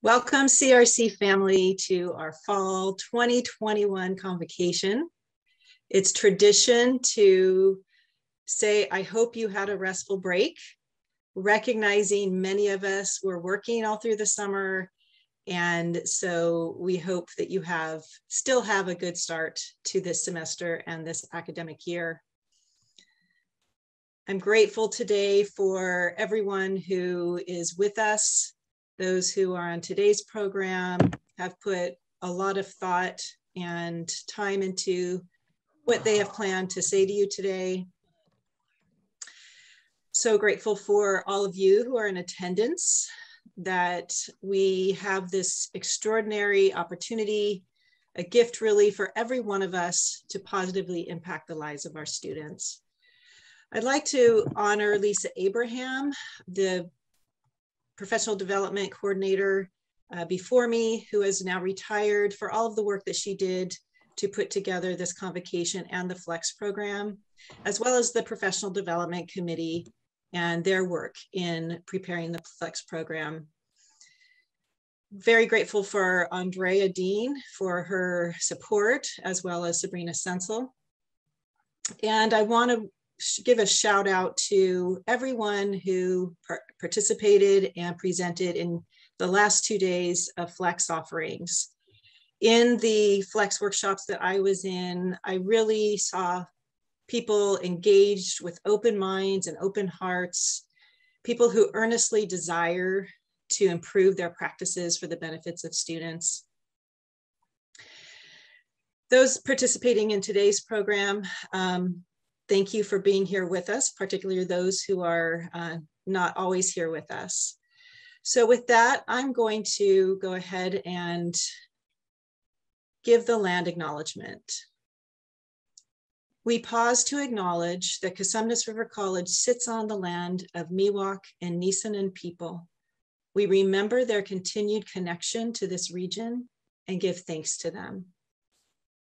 Welcome CRC family to our fall 2021 convocation. It's tradition to say, I hope you had a restful break, recognizing many of us were working all through the summer. And so we hope that you have still have a good start to this semester and this academic year. I'm grateful today for everyone who is with us those who are on today's program have put a lot of thought and time into what they have planned to say to you today. So grateful for all of you who are in attendance, that we have this extraordinary opportunity, a gift really for every one of us to positively impact the lives of our students. I'd like to honor Lisa Abraham, the professional development coordinator uh, before me, who is now retired, for all of the work that she did to put together this convocation and the FLEX program, as well as the professional development committee and their work in preparing the FLEX program. Very grateful for Andrea Dean for her support, as well as Sabrina Sensel. And I want to give a shout out to everyone who par participated and presented in the last two days of Flex offerings. In the Flex workshops that I was in, I really saw people engaged with open minds and open hearts, people who earnestly desire to improve their practices for the benefits of students. Those participating in today's program, um, thank you for being here with us, particularly those who are uh, not always here with us. So with that, I'm going to go ahead and give the land acknowledgement. We pause to acknowledge that Cosumnes River College sits on the land of Miwok and Nisenan people. We remember their continued connection to this region and give thanks to them.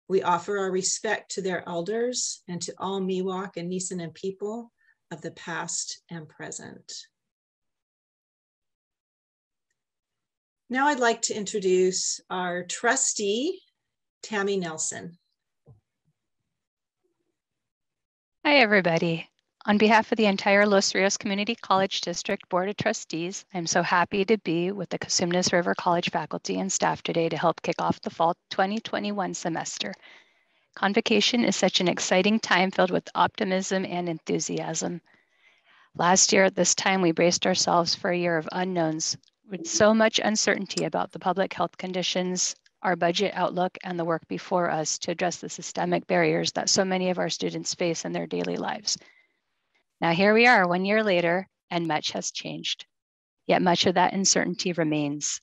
We offer our respect to their elders and to all Miwok and Nisenan people of the past and present. Now I'd like to introduce our trustee, Tami Nelson. Hi, everybody. On behalf of the entire Los Rios Community College District Board of Trustees, I'm so happy to be with the Cosumnes River College faculty and staff today to help kick off the fall 2021 semester. Convocation is such an exciting time filled with optimism and enthusiasm. Last year at this time, we braced ourselves for a year of unknowns with so much uncertainty about the public health conditions, our budget outlook, and the work before us to address the systemic barriers that so many of our students face in their daily lives. Now, here we are one year later, and much has changed. Yet much of that uncertainty remains.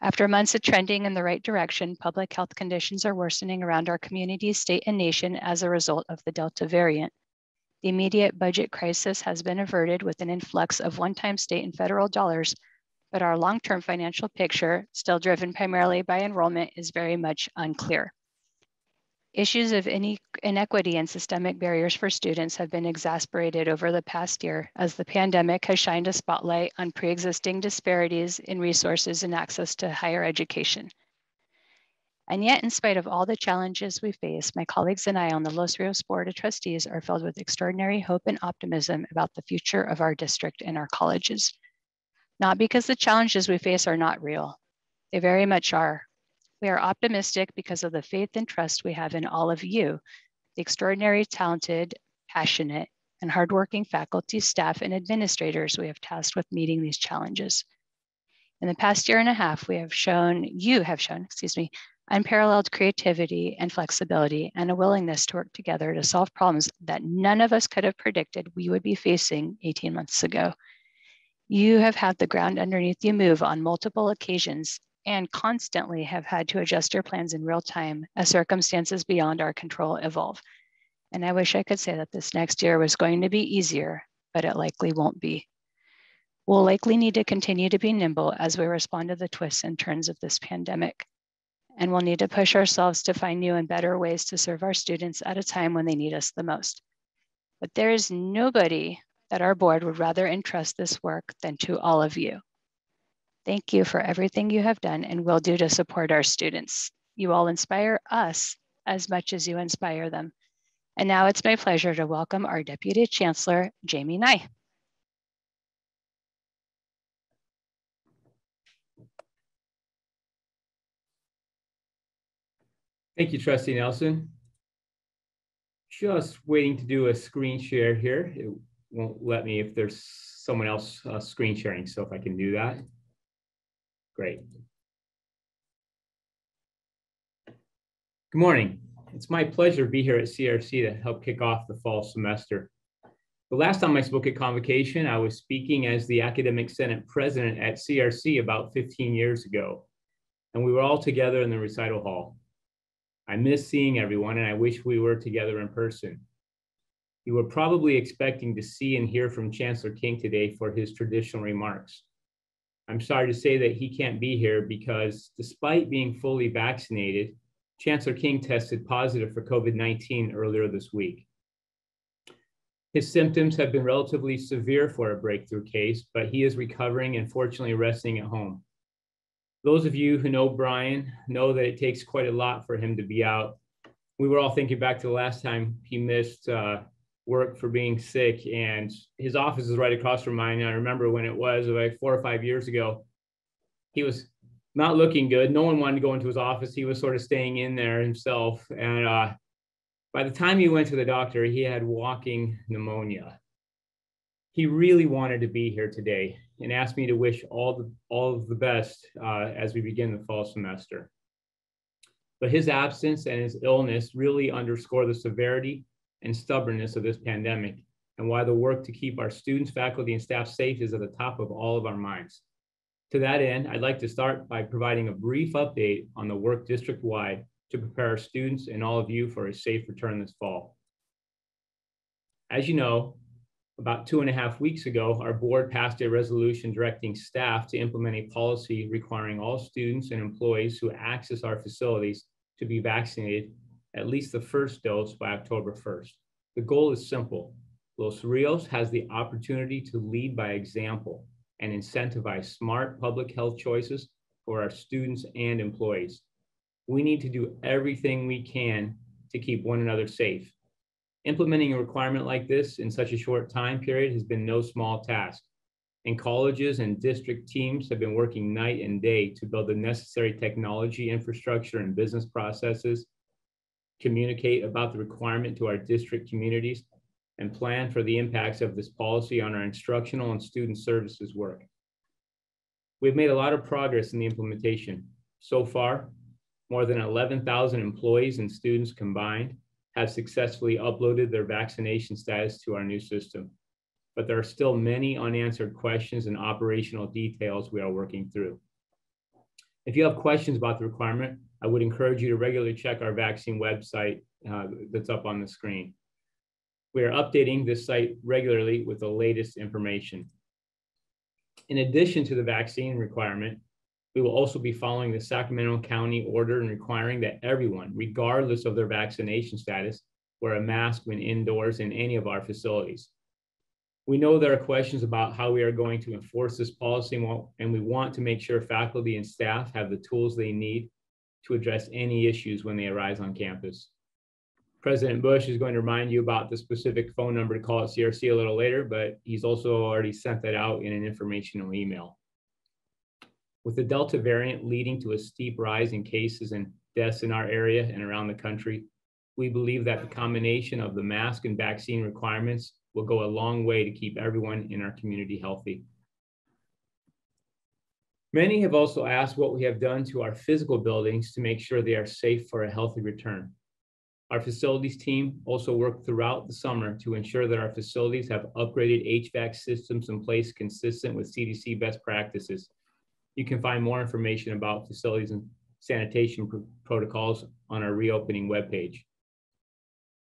After months of trending in the right direction, public health conditions are worsening around our community, state, and nation as a result of the Delta variant. The immediate budget crisis has been averted with an influx of one time state and federal dollars, but our long term financial picture, still driven primarily by enrollment, is very much unclear. Issues of inequity and systemic barriers for students have been exacerbated over the past year as the pandemic has shined a spotlight on pre-existing disparities in resources and access to higher education. And yet, in spite of all the challenges we face, my colleagues and I on the Los Rios Board of Trustees are filled with extraordinary hope and optimism about the future of our district and our colleges. Not because the challenges we face are not real, they very much are, we are optimistic because of the faith and trust we have in all of you, the extraordinary, talented, passionate, and hardworking faculty, staff, and administrators we have tasked with meeting these challenges. In the past year and a half, we have shown, you have shown, excuse me, unparalleled creativity and flexibility and a willingness to work together to solve problems that none of us could have predicted we would be facing 18 months ago. You have had the ground underneath you move on multiple occasions and constantly have had to adjust our plans in real time as circumstances beyond our control evolve. And I wish I could say that this next year was going to be easier, but it likely won't be. We'll likely need to continue to be nimble as we respond to the twists and turns of this pandemic. And we'll need to push ourselves to find new and better ways to serve our students at a time when they need us the most. But there is nobody that our board would rather entrust this work than to all of you. Thank you for everything you have done and will do to support our students. You all inspire us as much as you inspire them. And now it's my pleasure to welcome our Deputy Chancellor, Jamey Nye. Thank you, Trustee Nelson. Just waiting to do a screen share here. It won't let me if there's someone else uh, screen sharing. So if I can do that, great. Good morning. It's my pleasure to be here at CRC to help kick off the fall semester. The last time I spoke at convocation, I was speaking as the Academic Senate President at CRC about 15 years ago, and we were all together in the recital hall. I miss seeing everyone and I wish we were together in person. You were probably expecting to see and hear from Chancellor King today for his traditional remarks. I'm sorry to say that he can't be here because despite being fully vaccinated, Chancellor King tested positive for COVID 19 earlier this week. His symptoms have been relatively severe for a breakthrough case, but he is recovering and fortunately resting at home those of you who know Brian know that it takes quite a lot for him to be out. We were all thinking back to the last time he missed uh, work for being sick, and his office is right across from mine. And I remember when it was like four or five years ago, he was not looking good. No one wanted to go into his office. He was sort of staying in there himself. And uh, by the time he went to the doctor, he had walking pneumonia. He really wanted to be here today and asked me to wish all the all of the best uh, as we begin the fall semester. But his absence and his illness really underscore the severity and stubbornness of this pandemic and why the work to keep our students, faculty, and staff safe is at the top of all of our minds. To that end, I'd like to start by providing a brief update on the work district-wide to prepare our students and all of you for a safe return this fall. As you know, about two and a half weeks ago, our board passed a resolution directing staff to implement a policy requiring all students and employees who access our facilities to be vaccinated at least the first dose by October 1st. The goal is simple. Los Rios has the opportunity to lead by example and incentivize smart public health choices for our students and employees. We need to do everything we can to keep one another safe Implementing a requirement like this in such a short time period has been no small task. And colleges and district teams have been working night and day to build the necessary technology infrastructure and business processes, communicate about the requirement to our district communities, and plan for the impacts of this policy on our instructional and student services work. We've made a lot of progress in the implementation. So far, more than 11,000 employees and students combined have successfully uploaded their vaccination status to our new system. But there are still many unanswered questions and operational details we are working through. If you have questions about the requirement, I would encourage you to regularly check our vaccine website uh, that's up on the screen. We are updating this site regularly with the latest information. In addition to the vaccine requirement, we will also be following the Sacramento County order and requiring that everyone, regardless of their vaccination status, wear a mask when indoors in any of our facilities. We know there are questions about how we are going to enforce this policy, and we want to make sure faculty and staff have the tools they need to address any issues when they arise on campus. President Bush is going to remind you about the specific phone number to call at CRC a little later, but he's also already sent that out in an informational email. With the Delta variant leading to a steep rise in cases and deaths in our area and around the country, we believe that the combination of the mask and vaccine requirements will go a long way to keep everyone in our community healthy. Many have also asked what we have done to our physical buildings to make sure they are safe for a healthy return. Our facilities team also worked throughout the summer to ensure that our facilities have upgraded HVAC systems in place consistent with CDC best practices you can find more information about facilities and sanitation pr protocols on our reopening webpage.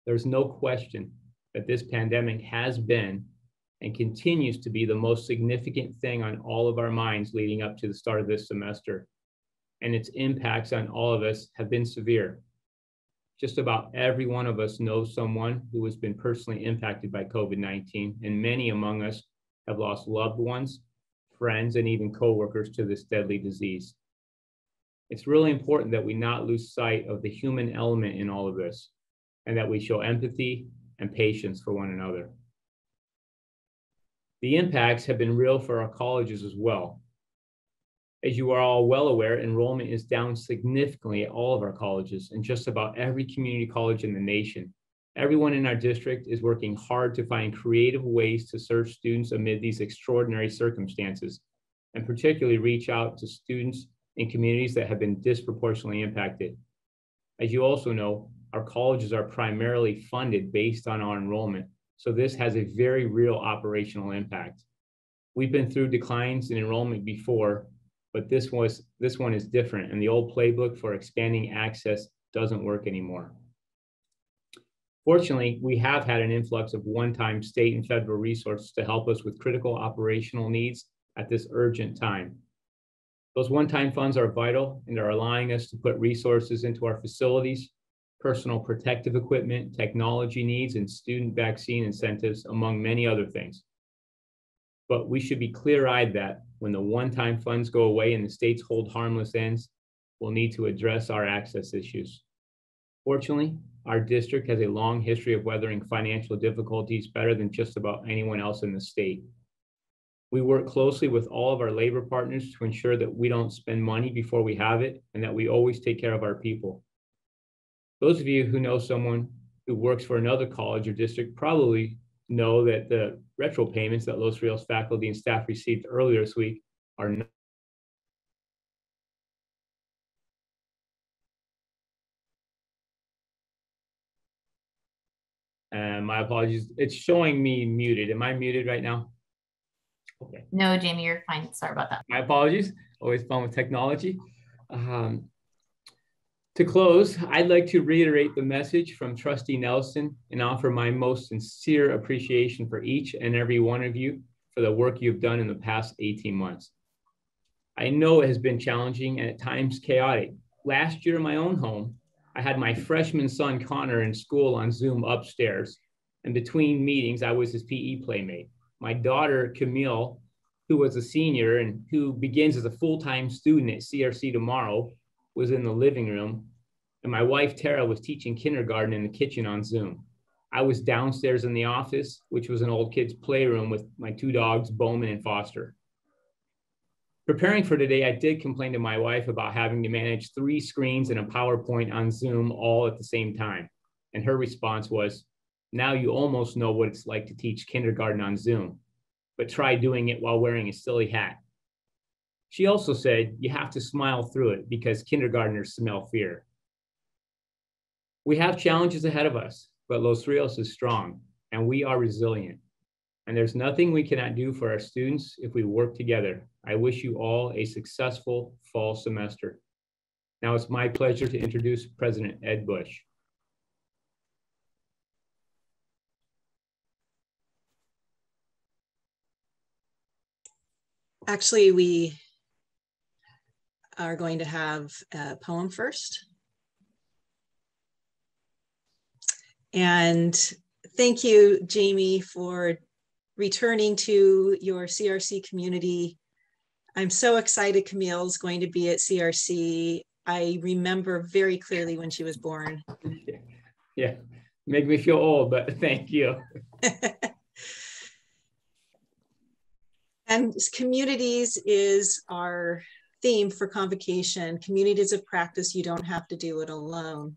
There's no question that this pandemic has been and continues to be the most significant thing on all of our minds leading up to the start of this semester. And its impacts on all of us have been severe. Just about every one of us knows someone who has been personally impacted by COVID 19, and many among us have lost loved ones friends, and even coworkers to this deadly disease. It's really important that we not lose sight of the human element in all of this and that we show empathy and patience for one another. The impacts have been real for our colleges as well. As you are all well aware, enrollment is down significantly at all of our colleges and just about every community college in the nation. Everyone in our district is working hard to find creative ways to serve students amid these extraordinary circumstances, and particularly reach out to students in communities that have been disproportionately impacted. As you also know, our colleges are primarily funded based on our enrollment, so this has a very real operational impact. We've been through declines in enrollment before, but this was this one is different and the old playbook for expanding access doesn't work anymore. Fortunately, we have had an influx of one-time state and federal resources to help us with critical operational needs at this urgent time. Those one-time funds are vital and are allowing us to put resources into our facilities, personal protective equipment, technology needs, and student vaccine incentives, among many other things. But we should be clear-eyed that when the one-time funds go away and the states hold harmless ends, we'll need to address our access issues. Fortunately, our district has a long history of weathering financial difficulties better than just about anyone else in the state. We work closely with all of our labor partners to ensure that we don't spend money before we have it and that we always take care of our people. Those of you who know someone who works for another college or district probably know that the retro payments that Los Rios faculty and staff received earlier this week are not And my apologies. It's showing me muted. Am I muted right now? Okay. No, Jamey, you're fine. Sorry about that. My apologies. Always fun with technology. Um, to close, I'd like to reiterate the message from Trustee Nelson and offer my most sincere appreciation for each and every one of you for the work you've done in the past 18 months. I know it has been challenging and at times chaotic. Last year in my own home, I had my freshman son Connor in school on Zoom upstairs. And between meetings, I was his PE playmate. My daughter, Camille, who was a senior and who begins as a full time student at CRC tomorrow, was in the living room, and my wife Tara was teaching kindergarten in the kitchen on Zoom. I was downstairs in the office, which was an old kids' playroom with my two dogs, Bowman and Foster. Preparing for today, I did complain to my wife about having to manage three screens and a PowerPoint on Zoom all at the same time. And her response was, Now you almost know what it's like to teach kindergarten on Zoom, but try doing it while wearing a silly hat. She also said, You have to smile through it because kindergartners smell fear. We have challenges ahead of us, but Los Rios is strong and we are resilient. And there's nothing we cannot do for our students if we work together. I wish you all a successful fall semester. Now it's my pleasure to introduce President Ed Bush. Actually, we are going to have a poem first. And thank you, Jamey, for returning to your CRC community. I'm so excited Camille's going to be at CRC. I remember very clearly when she was born. Yeah, make me feel old, but thank you. and communities is our theme for convocation, communities of practice, you don't have to do it alone.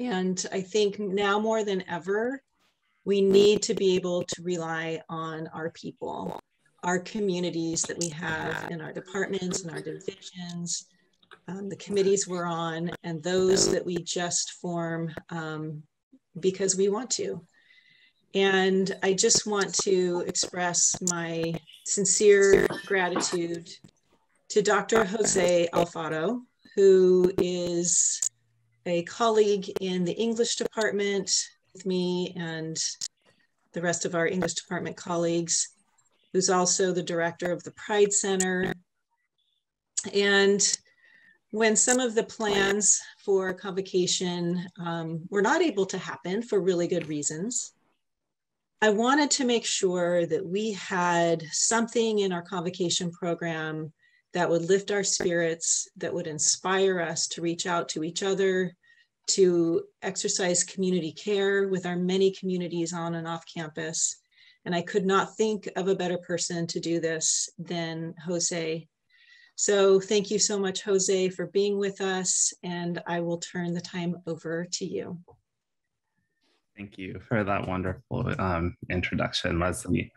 And I think now more than ever, we need to be able to rely on our people, our communities that we have in our departments and our divisions, um, the committees we're on, and those that we just form um, because we want to. And I just want to express my sincere gratitude to Dr. Jose Alfaro, who is a colleague in the English department with me and the rest of our English department colleagues, who's also the director of the Pride Center. And when some of the plans for convocation um, were not able to happen for really good reasons, I wanted to make sure that we had something in our convocation program that would lift our spirits, that would inspire us to reach out to each other, to exercise community care with our many communities on and off campus. And I could not think of a better person to do this than Jose. So thank you so much, Jose, for being with us. And I will turn the time over to you. Thank you for that wonderful um, introduction, Leslie.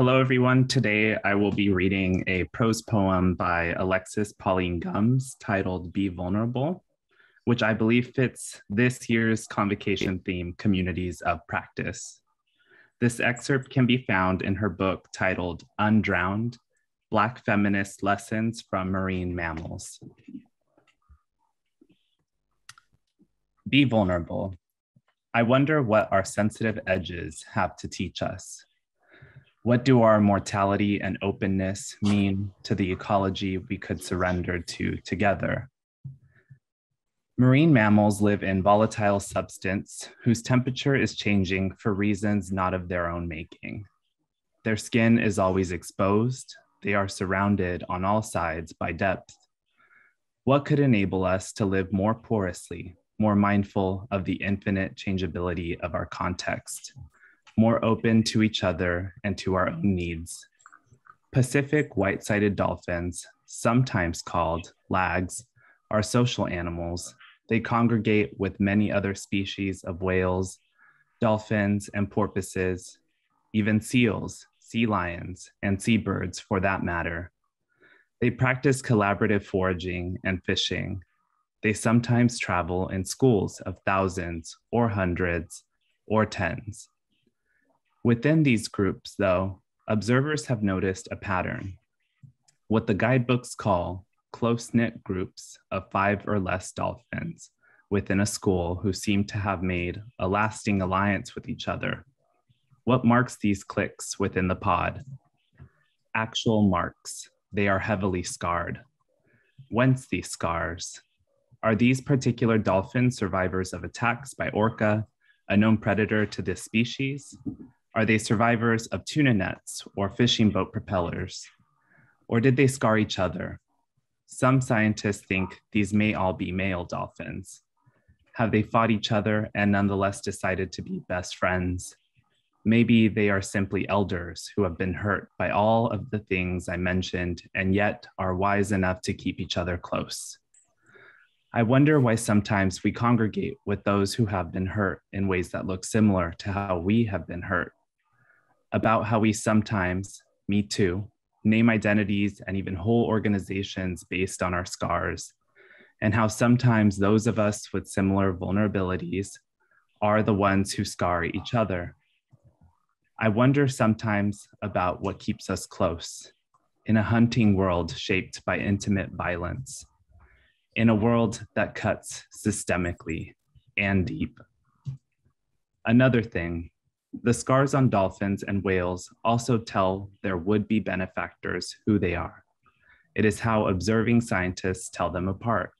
Hello, everyone. Today I will be reading a prose poem by Alexis Pauline Gumbs titled Be Vulnerable, which I believe fits this year's convocation theme, Communities of Practice. This excerpt can be found in her book titled Undrowned Black Feminist Lessons from Marine Mammals. Be vulnerable. I wonder what our sensitive edges have to teach us. What do our mortality and openness mean to the ecology we could surrender to together? Marine mammals live in volatile substance whose temperature is changing for reasons not of their own making. Their skin is always exposed. They are surrounded on all sides by depth. What could enable us to live more porously, more mindful of the infinite changeability of our context, more open to each other and to our own needs. Pacific white sided dolphins, sometimes called lags, are social animals. They congregate with many other species of whales, dolphins, and porpoises, even seals, sea lions, and seabirds for that matter. They practice collaborative foraging and fishing. They sometimes travel in schools of thousands or hundreds or tens. Within these groups, though, observers have noticed a pattern. What the guidebooks call close knit groups of five or less dolphins within a school who seem to have made a lasting alliance with each other. What marks these cliques within the pod? Actual marks. They are heavily scarred. Whence these scars? Are these particular dolphins survivors of attacks by orca, a known predator to this species? Are they survivors of tuna nets or fishing boat propellers? Or did they scar each other? Some scientists think these may all be male dolphins. Have they fought each other and nonetheless decided to be best friends? Maybe they are simply elders who have been hurt by all of the things I mentioned and yet are wise enough to keep each other close. I wonder why sometimes we congregate with those who have been hurt in ways that look similar to how we have been hurt about how we sometimes, me too, name identities and even whole organizations based on our scars, and how sometimes those of us with similar vulnerabilities are the ones who scar each other. I wonder sometimes about what keeps us close in a hunting world shaped by intimate violence, in a world that cuts systemically and deep. Another thing the scars on dolphins and whales also tell their would be benefactors who they are. It is how observing scientists tell them apart.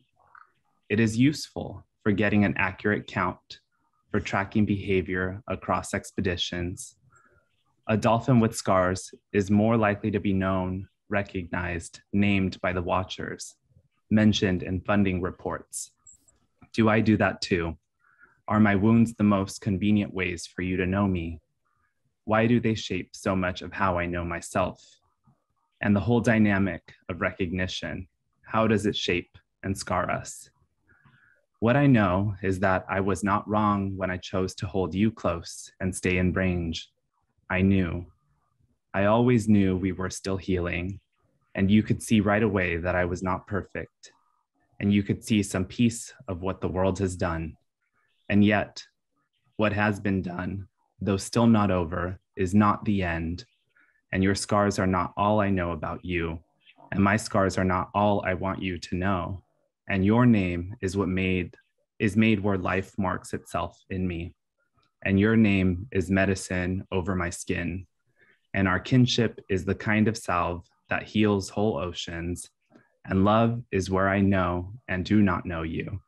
It is useful for getting an accurate count, for tracking behavior across expeditions. A dolphin with scars is more likely to be known, recognized, named by the watchers, mentioned in funding reports. Do I do that too? Are my wounds the most convenient ways for you to know me? Why do they shape so much of how I know myself? And the whole dynamic of recognition, how does it shape and scar us? What I know is that I was not wrong when I chose to hold you close and stay in range. I knew. I always knew we were still healing, and you could see right away that I was not perfect, and you could see some piece of what the world has done. And yet, what has been done, though still not over, is not the end. And your scars are not all I know about you. And my scars are not all I want you to know. And your name is what made is made where life marks itself in me. And your name is medicine over my skin. And our kinship is the kind of salve that heals whole oceans. And love is where I know and do not know you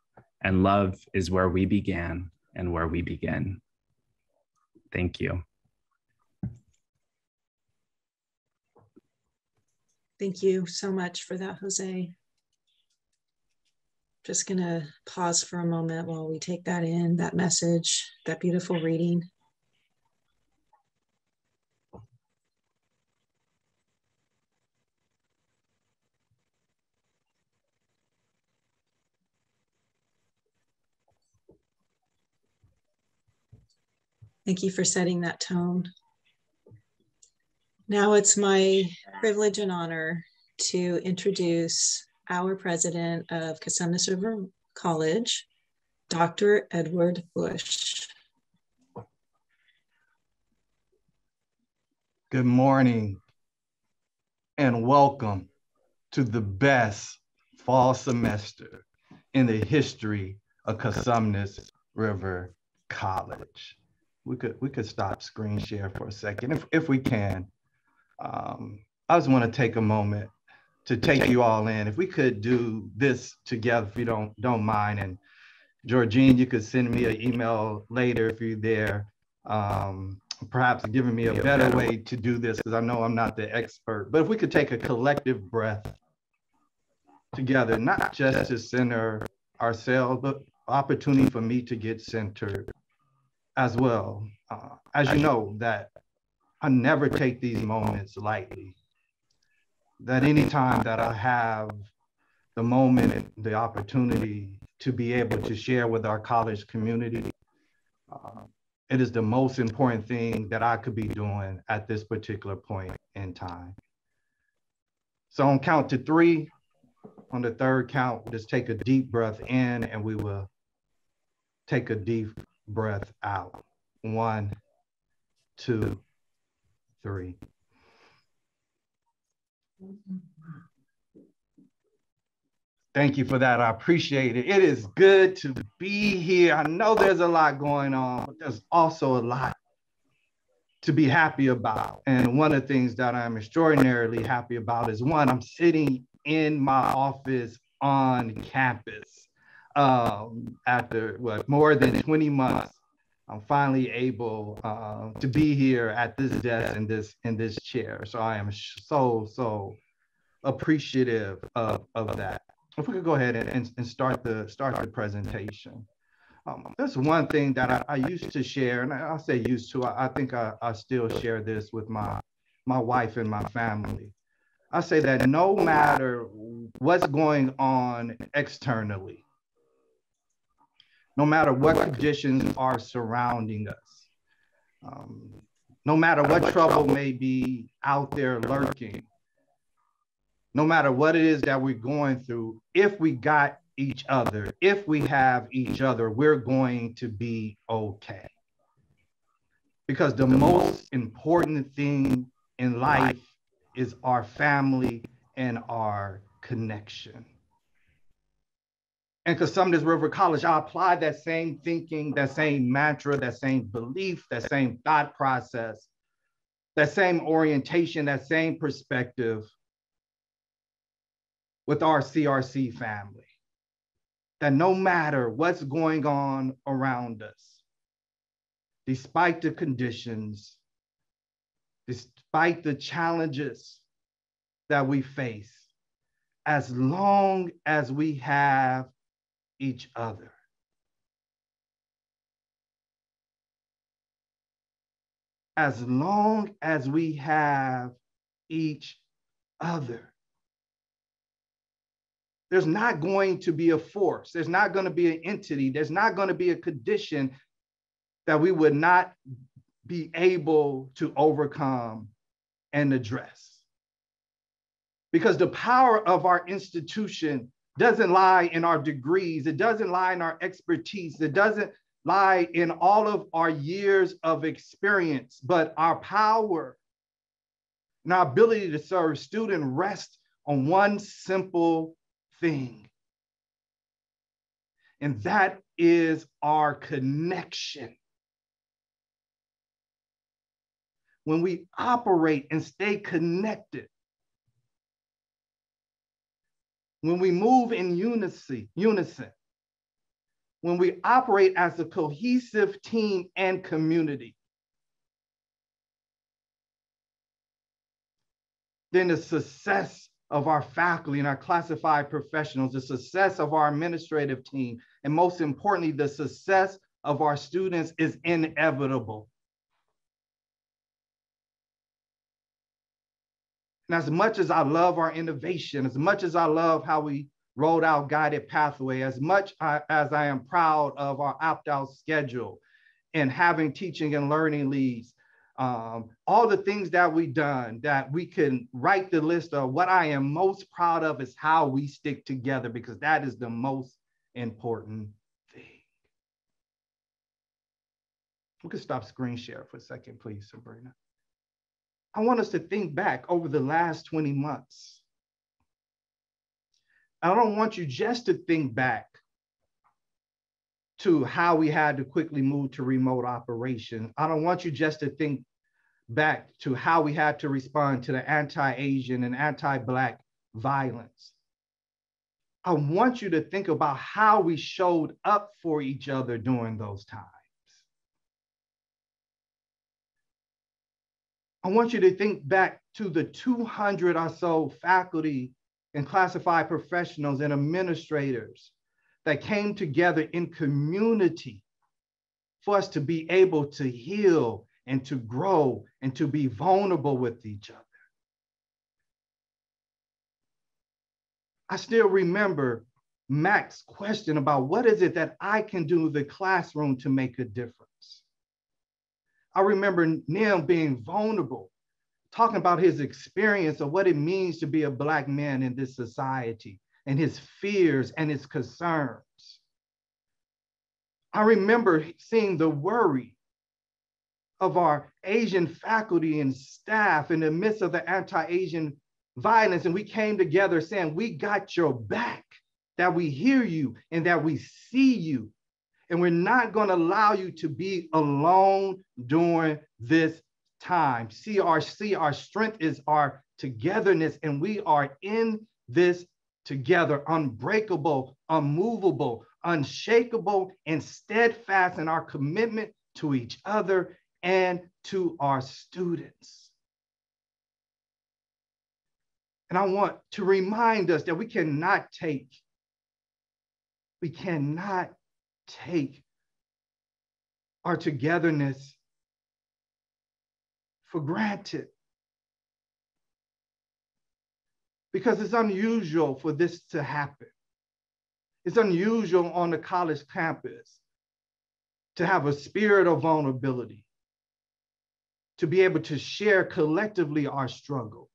and love is where we began and where we begin. Thank you. Thank you so much for that, Jose. Just going to pause for a moment while we take that in, that message, that beautiful reading. Thank you for setting that tone. Now it's my privilege and honor to introduce our president of Cosumnes River College, Dr. Edward Bush. Good morning and welcome to the best fall semester in the history of Cosumnes River College we could we could stop screen share for a second if, if we can. Um, I just want to take a moment to take you all in. If we could do this together, if you don't don't mind, and Georgine, you could send me an email later if you're there. Um, perhaps giving me a better way to do this because I know I'm not the expert. But if we could take a collective breath together, not just to center ourselves, but opportunity for me to get centered as well. Uh, as you know, that I never take these moments lightly. That anytime that I have the moment, and the opportunity to be able to share with our college community, uh, it is the most important thing that I could be doing at this particular point in time. So on count to three, on the third count, just take a deep breath in and we will take a deep breath out. One, two, three. Thank you for that. I appreciate it. It is good to be here. I know there's a lot going on, but there's also a lot to be happy about. And one of the things that I'm extraordinarily happy about is one, I'm sitting in my office on campus um, after what more than 20 months, I'm finally able uh, to be here at this desk in this in this chair. So I am so so appreciative of, of that. If we could go ahead and, and start the start the presentation. Um, there's one thing that I, I, used to share, and I, will say used to. I, I think I, I still share this with my my wife and my family. I say that no matter what's going on externally, no matter what conditions are surrounding us, um, no matter what trouble may be out there lurking, no matter what it is that we're going through, if we got each other, if we have each other, we're going to be okay. Because the most important thing in life is our family and our connection and Cosumnes River College, I applied that same thinking, that same mantra, that same belief, that same thought process, that same orientation, that same perspective with our CRC family. That no matter what's going on around us, despite the conditions, despite the challenges that we face, as long as we have each other. As long as we have each other. There's not going to be a force, there's not going to be an entity, there's not going to be a condition that we would not be able to overcome and address. Because the power of our institution doesn't lie in our degrees, it doesn't lie in our expertise, it doesn't lie in all of our years of experience, but our power and our ability to serve student rest on one simple thing. And that is our connection. When we operate and stay connected, when we move in unison, when we operate as a cohesive team and community, then the success of our faculty and our classified professionals, the success of our administrative team, and most importantly, the success of our students is inevitable. And as much as I love our innovation, as much as I love how we rolled out guided pathway, as much as I am proud of our opt-out schedule and having teaching and learning leads, um, all the things that we've done that we can write the list of what I am most proud of is how we stick together because that is the most important thing. We can stop screen share for a second, please, Sabrina. I want us to think back over the last 20 months. I don't want you just to think back to how we had to quickly move to remote operation. I don't want you just to think back to how we had to respond to the anti-Asian and anti-Black violence. I want you to think about how we showed up for each other during those times. I want you to think back to the 200 or so faculty and classified professionals and administrators that came together in community for us to be able to heal and to grow and to be vulnerable with each other. I still remember Mac's question about what is it that I can do in the classroom to make a difference. I remember Nim being vulnerable, talking about his experience of what it means to be a Black man in this society and his fears and his concerns. I remember seeing the worry of our Asian faculty and staff in the midst of the anti-Asian violence. And we came together saying, we got your back, that we hear you and that we see you and we're not going to allow you to be alone during this time. CRC, our strength is our togetherness, and we are in this together, unbreakable, unmovable, unshakable, and steadfast in our commitment to each other and to our students. And I want to remind us that we cannot take, we cannot take our togetherness for granted. Because it's unusual for this to happen. It's unusual on the college campus to have a spirit of vulnerability, to be able to share collectively our struggle,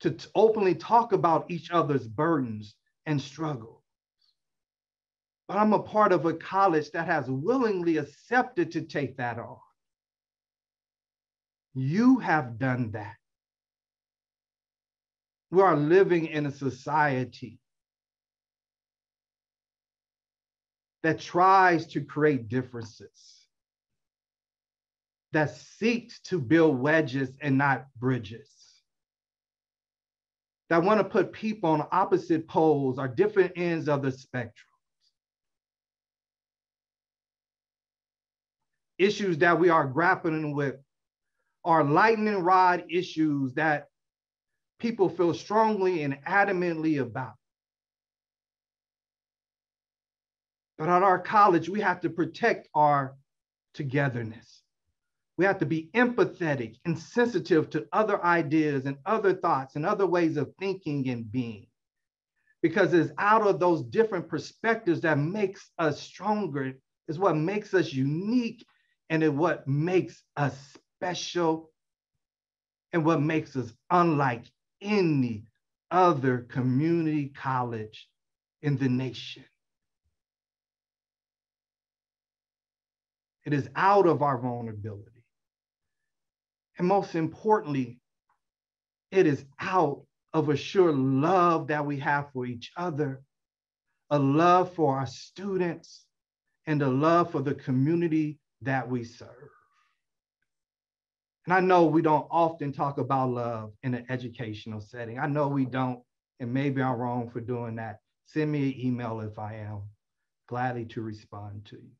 to openly talk about each other's burdens and struggles but I'm a part of a college that has willingly accepted to take that on. You have done that. We are living in a society that tries to create differences, that seeks to build wedges and not bridges, that want to put people on opposite poles or different ends of the spectrum. Issues that we are grappling with are lightning rod issues that people feel strongly and adamantly about. But at our college, we have to protect our togetherness. We have to be empathetic and sensitive to other ideas and other thoughts and other ways of thinking and being. Because it's out of those different perspectives that makes us stronger, is what makes us unique and it what makes us special and what makes us unlike any other community college in the nation. It is out of our vulnerability. And most importantly, it is out of a sure love that we have for each other, a love for our students, and a love for the community that we serve. And I know we don't often talk about love in an educational setting. I know we don't, and maybe I'm wrong for doing that. Send me an email if I am. Gladly to respond to you.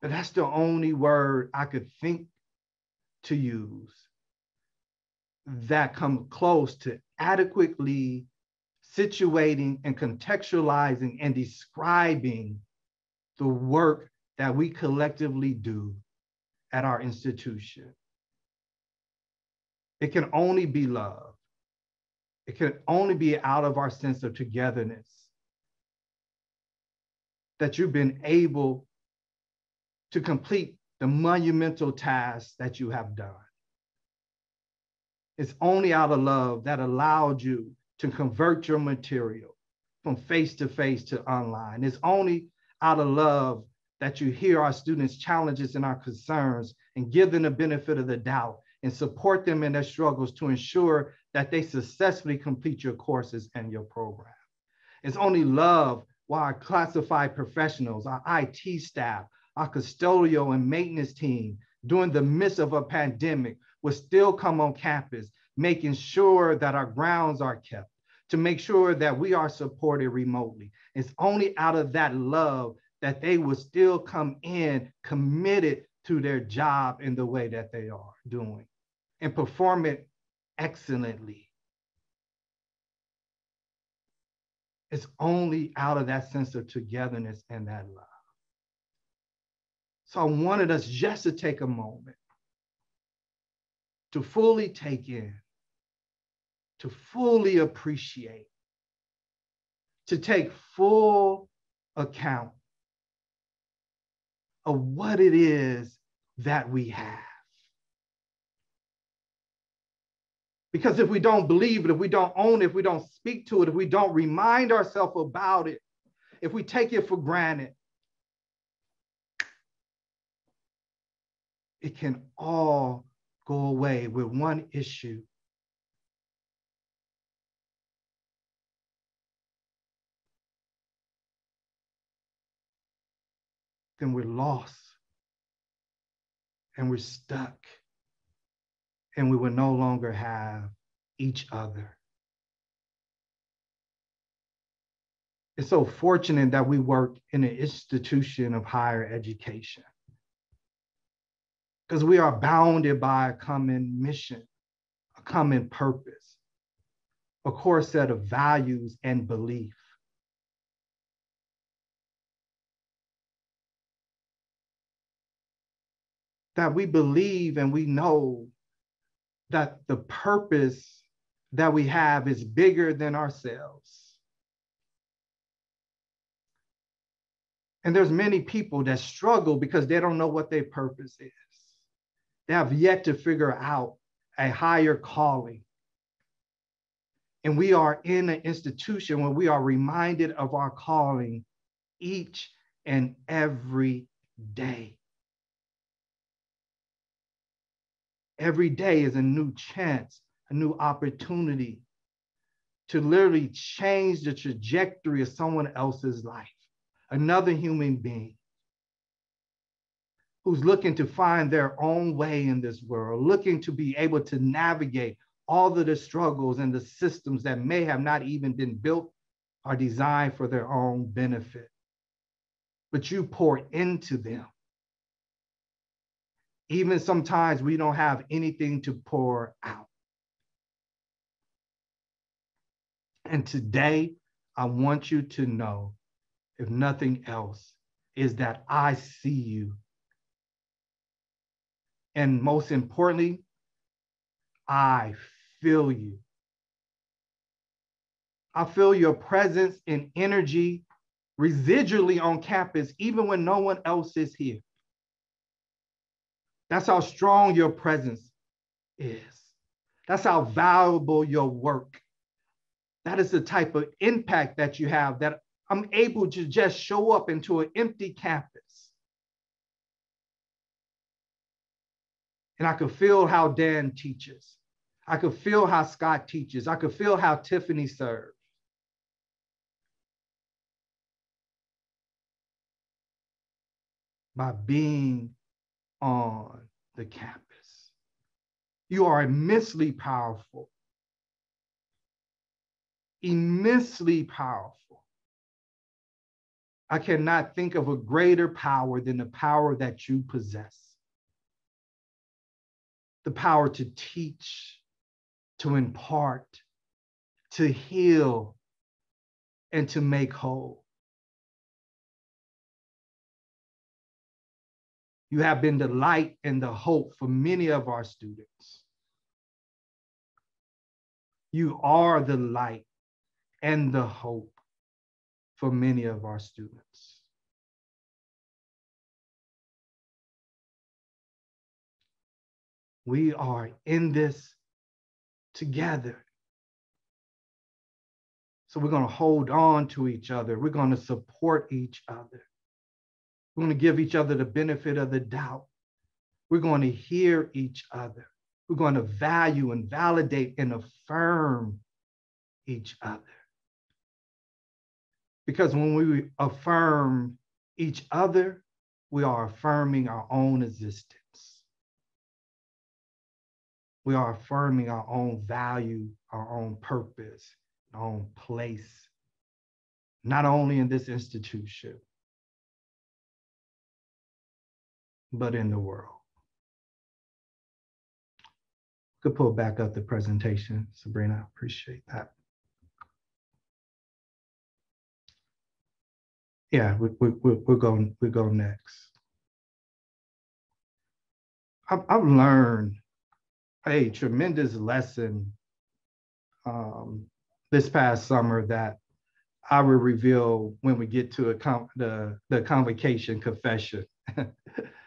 But that's the only word I could think to use that come close to adequately situating and contextualizing and describing the work that we collectively do at our institution. It can only be love. It can only be out of our sense of togetherness that you've been able to complete the monumental tasks that you have done. It's only out of love that allowed you to convert your material from face to face to online. It's only out of love that you hear our students' challenges and our concerns and give them the benefit of the doubt and support them in their struggles to ensure that they successfully complete your courses and your program. It's only love while our classified professionals, our IT staff, our custodial and maintenance team during the midst of a pandemic will still come on campus, making sure that our grounds are kept, to make sure that we are supported remotely. It's only out of that love that they will still come in committed to their job in the way that they are doing and perform it excellently. It's only out of that sense of togetherness and that love. So I wanted us just to take a moment to fully take in, to fully appreciate, to take full account of what it is that we have. Because if we don't believe it, if we don't own it, if we don't speak to it, if we don't remind ourselves about it, if we take it for granted, it can all go away with one issue. Then we're lost and we're stuck and we will no longer have each other. It's so fortunate that we work in an institution of higher education because we are bounded by a common mission, a common purpose, a core set of values and belief. That we believe and we know that the purpose that we have is bigger than ourselves. And there's many people that struggle because they don't know what their purpose is. They have yet to figure out a higher calling. And we are in an institution where we are reminded of our calling each and every day. Every day is a new chance, a new opportunity to literally change the trajectory of someone else's life, another human being who's looking to find their own way in this world, looking to be able to navigate all of the struggles and the systems that may have not even been built or designed for their own benefit. But you pour into them. Even sometimes we don't have anything to pour out. And today, I want you to know, if nothing else, is that I see you and most importantly, I feel you. I feel your presence and energy residually on campus, even when no one else is here. That's how strong your presence is. That's how valuable your work. That is the type of impact that you have that I'm able to just show up into an empty campus And I could feel how Dan teaches. I could feel how Scott teaches. I could feel how Tiffany serves. By being on the campus. You are immensely powerful. Immensely powerful. I cannot think of a greater power than the power that you possess the power to teach, to impart, to heal, and to make whole. You have been the light and the hope for many of our students. You are the light and the hope for many of our students. We are in this together. So we're going to hold on to each other. We're going to support each other. We're going to give each other the benefit of the doubt. We're going to hear each other. We're going to value and validate and affirm each other. Because when we affirm each other, we are affirming our own existence. We are affirming our own value, our own purpose, our own place, not only in this institution, but in the world. Could pull back up the presentation, Sabrina. I appreciate that. Yeah, we, we, we, we'll, go, we'll go next. I've, I've learned a tremendous lesson um, this past summer that I will reveal when we get to a the, the convocation confession.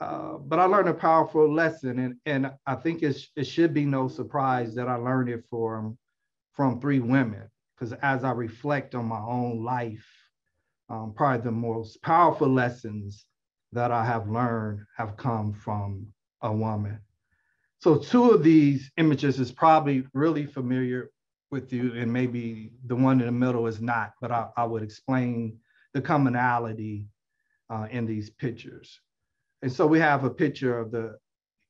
uh, but I learned a powerful lesson, and, and I think it should be no surprise that I learned it from, from three women. Because as I reflect on my own life, um, probably the most powerful lessons that I have learned have come from a woman. So two of these images is probably really familiar with you, and maybe the one in the middle is not, but I, I would explain the commonality uh, in these pictures. And so we have a picture of the,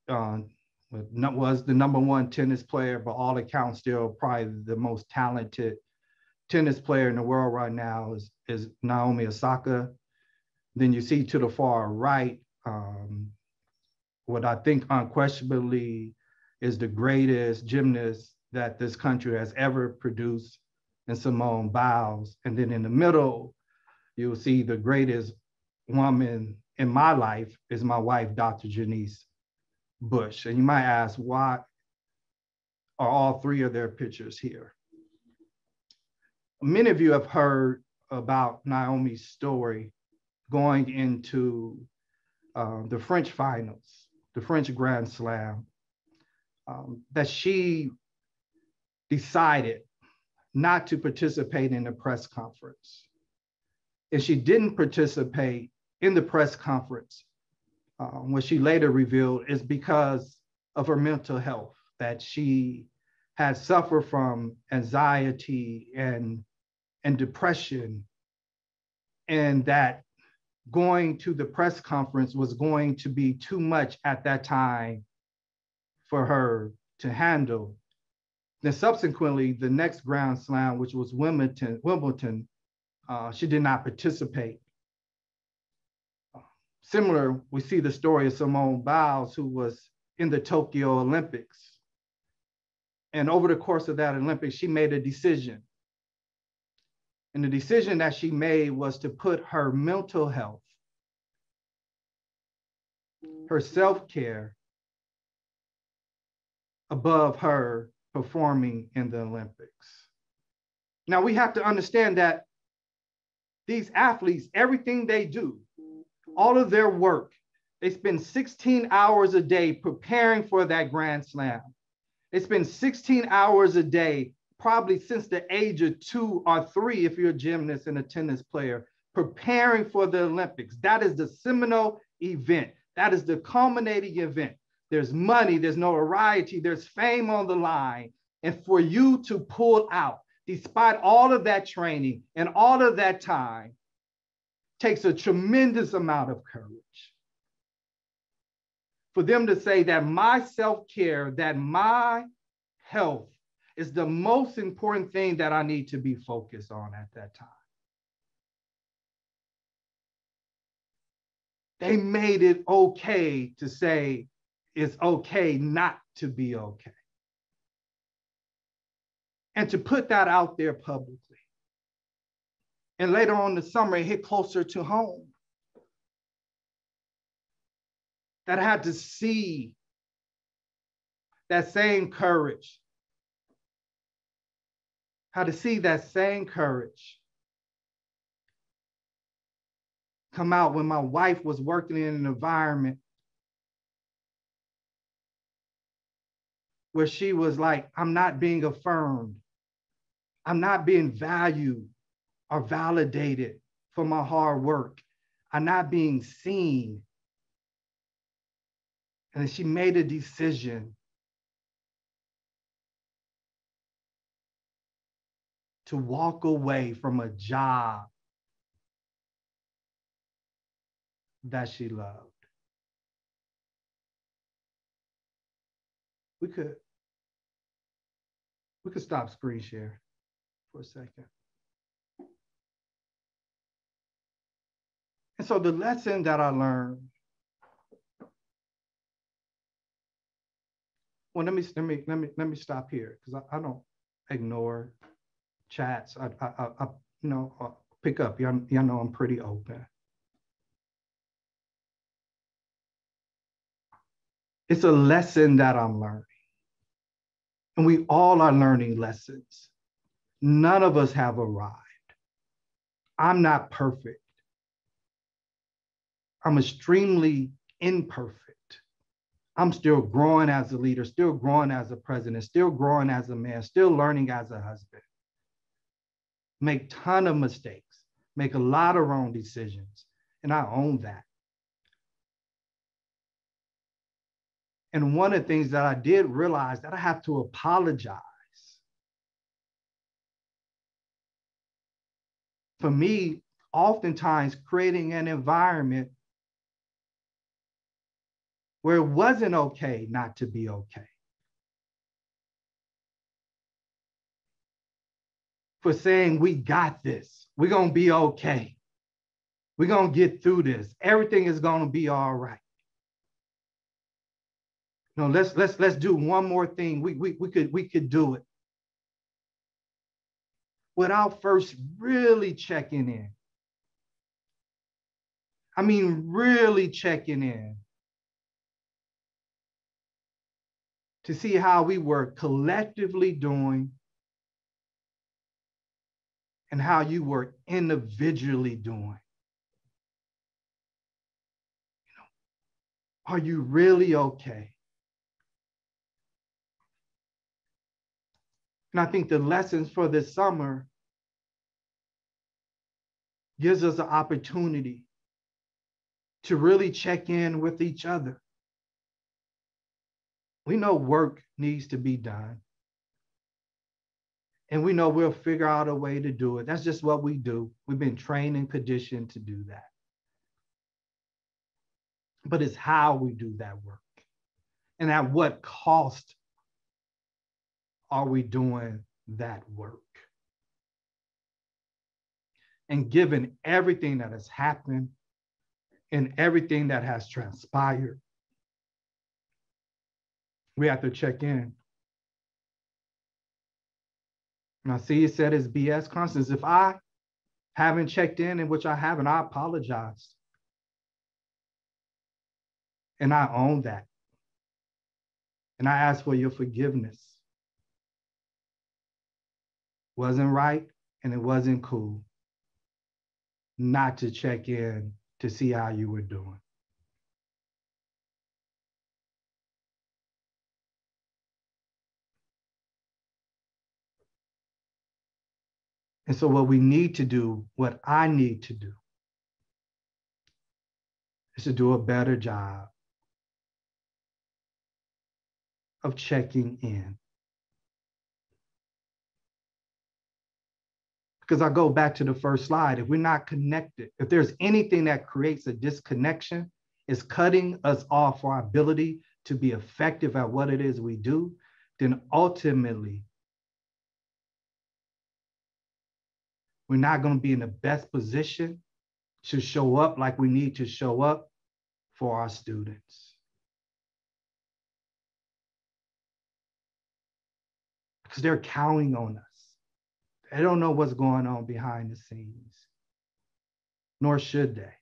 uh, was the number one tennis player, but all accounts still probably the most talented tennis player in the world right now is, is Naomi Osaka. Then you see to the far right, um, what I think unquestionably is the greatest gymnast that this country has ever produced in Simone Biles. And then in the middle, you'll see the greatest woman in my life is my wife, Dr. Janice Bush. And you might ask, why are all three of their pictures here? Many of you have heard about Naomi's story going into uh, the French finals, the French Grand Slam, um, that she decided not to participate in the press conference. And she didn't participate in the press conference, um, what she later revealed is because of her mental health, that she had suffered from anxiety and, and depression, and that going to the press conference was going to be too much at that time for her to handle. Then subsequently, the next Grand Slam, which was Wimbledon, Wimbledon, uh, she did not participate. Similar, we see the story of Simone Biles, who was in the Tokyo Olympics. And over the course of that Olympics, she made a decision. And the decision that she made was to put her mental health, her self care, above her performing in the Olympics. Now we have to understand that these athletes, everything they do, all of their work, they spend 16 hours a day preparing for that Grand Slam. They spend 16 hours a day, probably since the age of two or three, if you're a gymnast and a tennis player, preparing for the Olympics. That is the seminal event. That is the culminating event there's money, there's notoriety, there's fame on the line. And for you to pull out, despite all of that training and all of that time, takes a tremendous amount of courage. For them to say that my self care, that my health is the most important thing that I need to be focused on at that time. They made it okay to say, it's okay not to be okay. and to put that out there publicly. And later on in the summer, it hit closer to home. That I had to see that same courage. How to see that same courage come out when my wife was working in an environment where she was like, I'm not being affirmed. I'm not being valued or validated for my hard work. I'm not being seen. And she made a decision to walk away from a job that she loved. We could we could stop screen share for a second. And so the lesson that I learned, well, let me let me let me let me stop here because I, I, don't ignore chats. I, I, I you know I'll uh, pick up. Y'all, y'all know I'm pretty open. It's a lesson that I'm learning. And we all are learning lessons. None of us have arrived. I'm not perfect. I'm extremely imperfect. I'm still growing as a leader, still growing as a president, still growing as a man, still learning as a husband. Make ton of mistakes, make a lot of wrong decisions, and I own that. And one of the things that I did realize that I have to apologize. For me, oftentimes creating an environment where it wasn't okay not to be okay. For saying, we got this, we're gonna be okay. We're gonna get through this. Everything is gonna be all right. No, let's let's let's do one more thing. We we we could we could do it without first really checking in. I mean, really checking in to see how we were collectively doing and how you were individually doing. You know, are you really okay? And I think the lessons for this summer gives us an opportunity to really check in with each other. We know work needs to be done. And we know we'll figure out a way to do it. That's just what we do. We've been trained and conditioned to do that. But it's how we do that work and at what cost are we doing that work? And given everything that has happened and everything that has transpired, we have to check in. Now, see it said it's BS Constance. If I haven't checked in, in which I haven't, I apologize. And I own that. And I ask for your forgiveness wasn't right and it wasn't cool not to check in to see how you were doing. And so, what we need to do, what I need to do, is to do a better job of checking in. because I go back to the first slide. If we're not connected, if there's anything that creates a disconnection, is cutting us off our ability to be effective at what it is we do, then ultimately we're not going to be in the best position to show up like we need to show up for our students. because they're counting on us. They don't know what's going on behind the scenes, nor should they.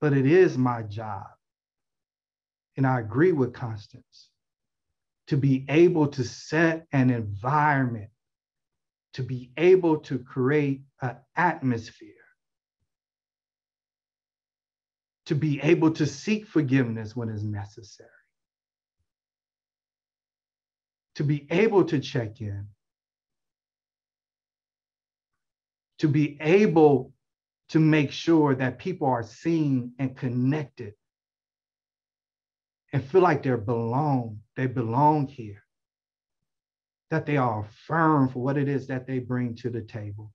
But it is my job, and I agree with Constance, to be able to set an environment, to be able to create an atmosphere, to be able to seek forgiveness when it's necessary, to be able to check in, to be able to make sure that people are seen and connected and feel like they belong, they belong here, that they are affirmed for what it is that they bring to the table.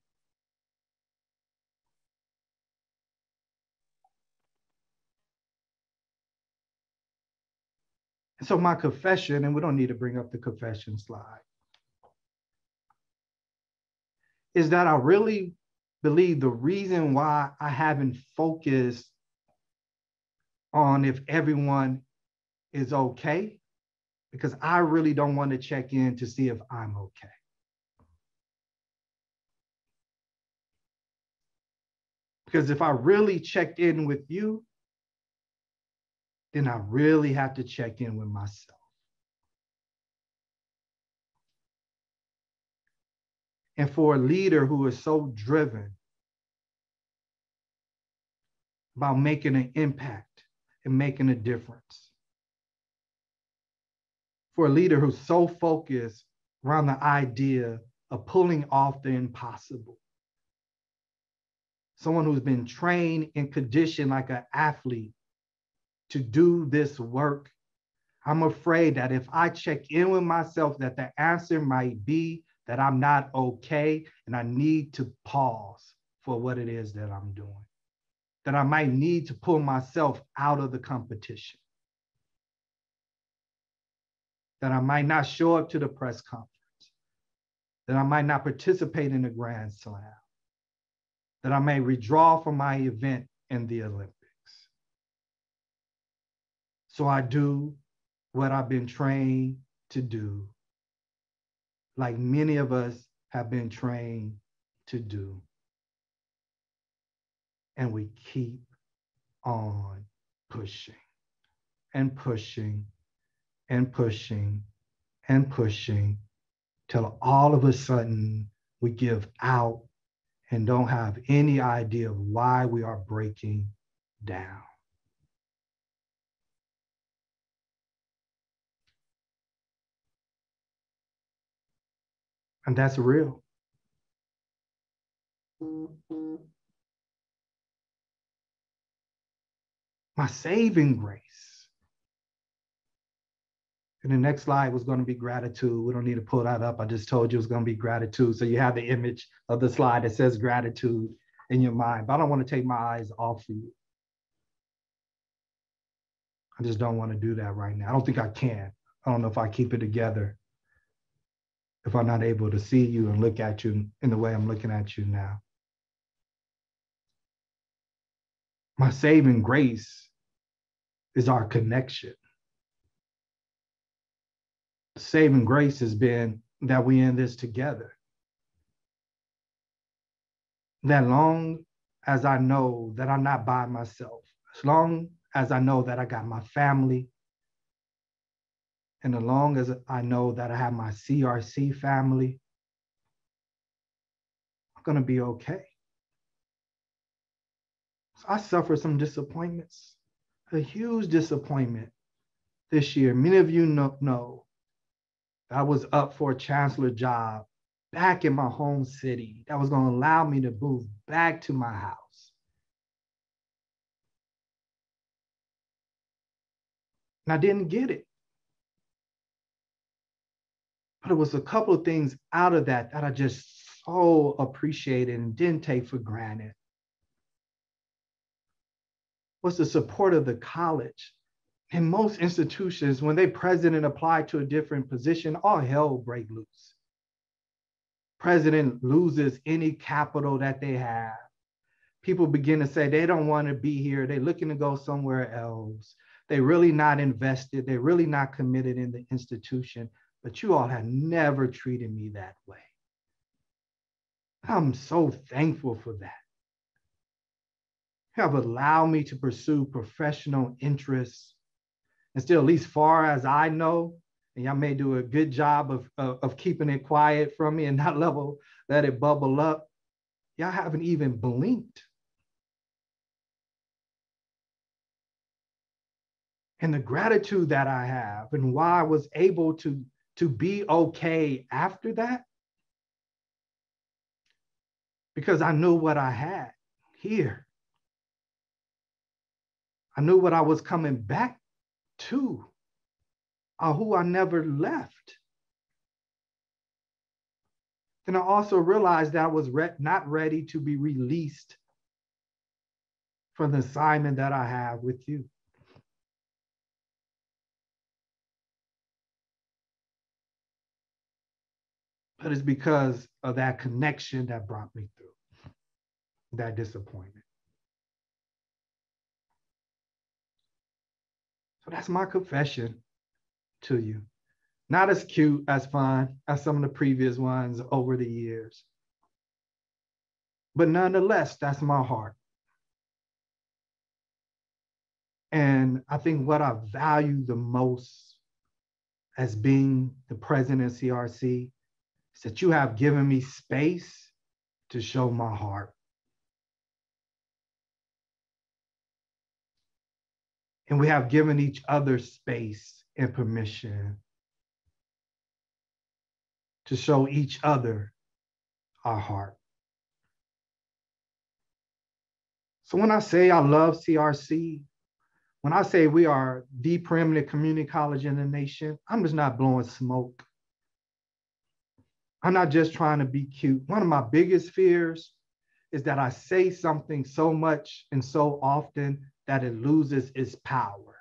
And so my confession, and we don't need to bring up the confession slide, is that I really believe the reason why I haven't focused on if everyone is okay, because I really don't want to check in to see if I'm okay. Because if I really checked in with you, then I really have to check in with myself. and for a leader who is so driven about making an impact and making a difference. For a leader who's so focused around the idea of pulling off the impossible. Someone who's been trained and conditioned like an athlete to do this work. I'm afraid that if I check in with myself, that the answer might be that I'm not okay and I need to pause for what it is that I'm doing. That I might need to pull myself out of the competition. That I might not show up to the press conference. That I might not participate in the Grand Slam. That I may withdraw from my event in the Olympics. So I do what I've been trained to do like many of us have been trained to do. And we keep on pushing and pushing and pushing and pushing till all of a sudden we give out and don't have any idea of why we are breaking down. And that's real. My saving grace. And the next slide was going to be gratitude. We don't need to pull that up. I just told you it was going to be gratitude. So you have the image of the slide that says gratitude in your mind. But I don't want to take my eyes off of you. I just don't want to do that right now. I don't think I can. I don't know if I keep it together if I'm not able to see you and look at you in the way I'm looking at you now. My saving grace is our connection. Saving grace has been that we in this together. That long as I know that I'm not by myself, as long as I know that I got my family, and as long as I know that I have my CRC family, I'm going to be okay. So I suffered some disappointments, a huge disappointment this year. Many of you know, know I was up for a chancellor job back in my home city that was going to allow me to move back to my house. And I didn't get it. But it was a couple of things out of that that I just so appreciated and didn't take for granted. Was the support of the college. In most institutions, when they president apply to a different position, all hell break loose. President loses any capital that they have. People begin to say they don't want to be here. They're looking to go somewhere else. They're really not invested. They're really not committed in the institution but you all have never treated me that way. I'm so thankful for that. You have allowed me to pursue professional interests and still, at least far as I know, and y'all may do a good job of, of, of keeping it quiet from me and not level, let it bubble up. Y'all haven't even blinked. And the gratitude that I have and why I was able to, to be okay after that, because I knew what I had here. I knew what I was coming back to uh, who I never left. Then I also realized that I was re- not ready to be released from the assignment that I have with you. But it's because of that connection that brought me through that disappointment. So that's my confession to you. Not as cute, as fun as some of the previous ones over the years. But nonetheless, that's my heart. And I think what I value the most as being the president of CRC is that you have given me space to show my heart. And we have given each other space and permission to show each other our heart. So when I say I love CRC, when I say we are the preeminent community college in the nation, I'm just not blowing smoke. I'm not just trying to be cute. One of my biggest fears is that I say something so much and so often that it loses its power.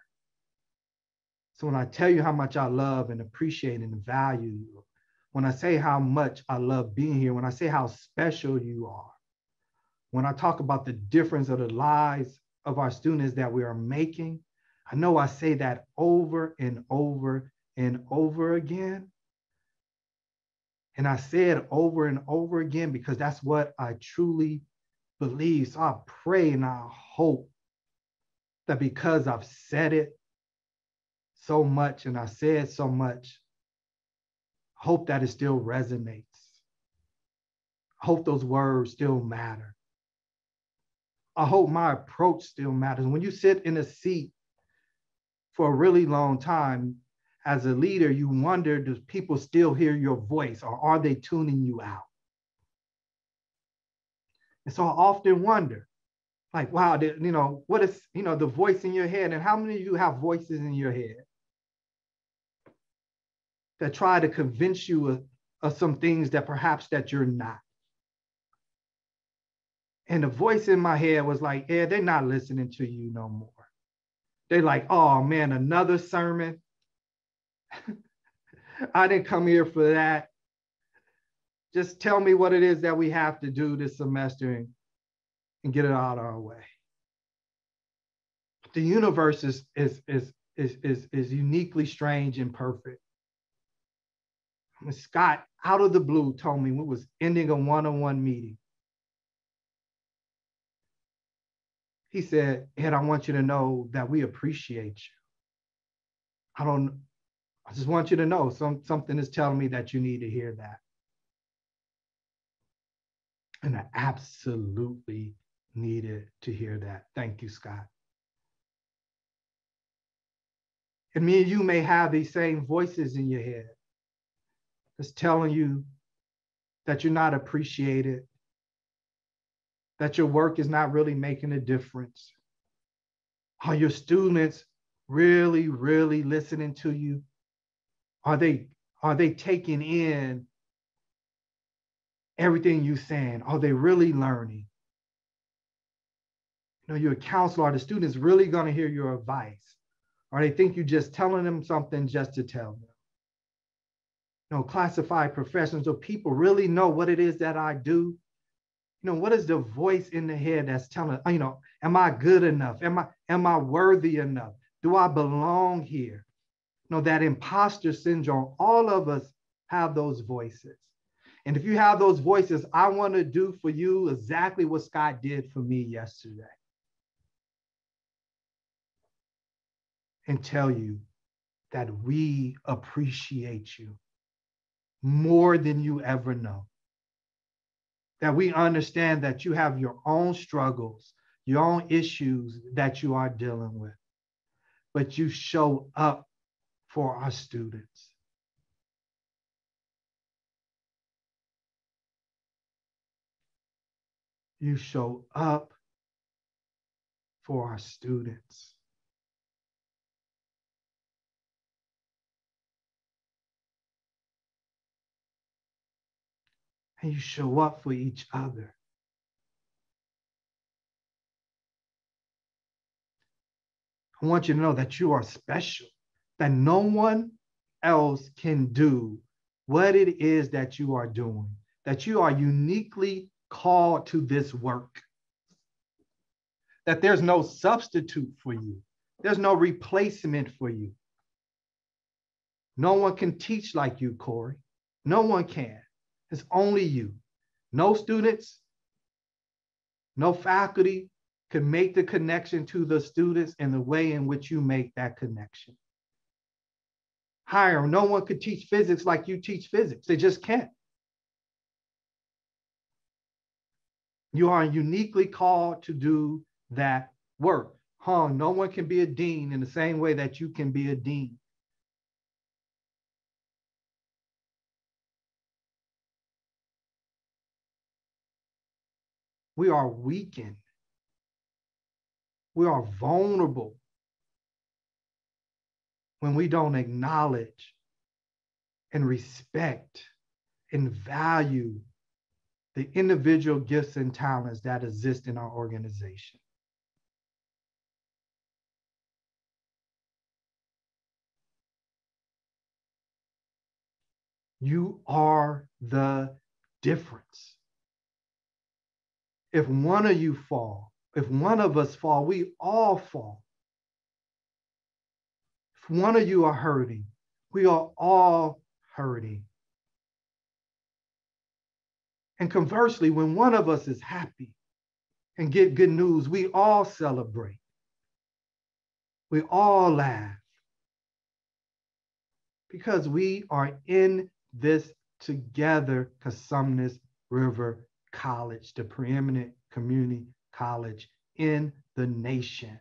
So when I tell you how much I love and appreciate and value you, when I say how much I love being here, when I say how special you are, when I talk about the difference of the lives of our students that we are making, I know I say that over and over and over again. And I say it over and over again because that's what I truly believe. So I pray and I hope that because I've said it, so much and I said so much. Hope that it still resonates. Hope those words still matter. I hope my approach still matters. When you sit in a seat for a really long time, as a leader, you wonder, do people still hear your voice or are they tuning you out? And so I often wonder, like, wow, you know, what is, you know, the voice in your head and how many of you have voices in your head? that try to convince you of, of some things that perhaps that you're not. And the voice in my head was like, yeah, they're not listening to you no more. They're like, oh man, another sermon. I didn't come here for that. Just tell me what it is that we have to do this semester and, and get it out of our way. The universe is, is, is, is, is, is uniquely strange and perfect. Scott, out of the blue, told me we was ending a one-on-one meeting. He said, Ed, I want you to know that we appreciate you. I don't, I just want you to know some, something is telling me that you need to hear that. And I absolutely needed to hear that. Thank you, Scott. And me and you may have these same voices in your head that's telling you that you're not appreciated, that your work is not really making a difference. Are your students really, really listening to you? Are they are they taking in everything you're saying? Are they really learning? You know, you're a counselor. Are the students really going to hear your advice? Or they think you're just telling them something just to tell them? know, classified professions or people really know what it is that I do? You know, what is the voice in the head that's telling, you know, am I good enough? Am I am I worthy enough? Do I belong here? know, that imposter syndrome, all of us have those voices. And if you have those voices, I want to do for you exactly what Scott did for me yesterday. And tell you that we appreciate you more than you ever know. That we understand that you have your own struggles, your own issues that you are dealing with, but you show up for our students. You show up for our students. And you show up for each other. I want you to know that you are special that no one else can do what it is that you are doing, that you are uniquely called to this work, that there's no substitute for you, there's no replacement for you. No one can teach like you, Corey. No one can. It's only you. No students, no faculty can make the connection to the students in the way in which you make that connection. Hiram, no one could teach physics like you teach physics. They just can't. You are uniquely called to do that work. Huh? No one can be a dean in the same way that you can be a dean. We are weakened. We are vulnerable when we don't acknowledge and respect and value the individual gifts and talents that exist in our organization. You are the difference. If one of you fall, if one of us fall, we all fall. If one of you are hurting, we are all hurting. And conversely, when one of us is happy and get good news, we all celebrate. We all laugh because we are in this together, Cosumnes River College, the preeminent community college in the nation.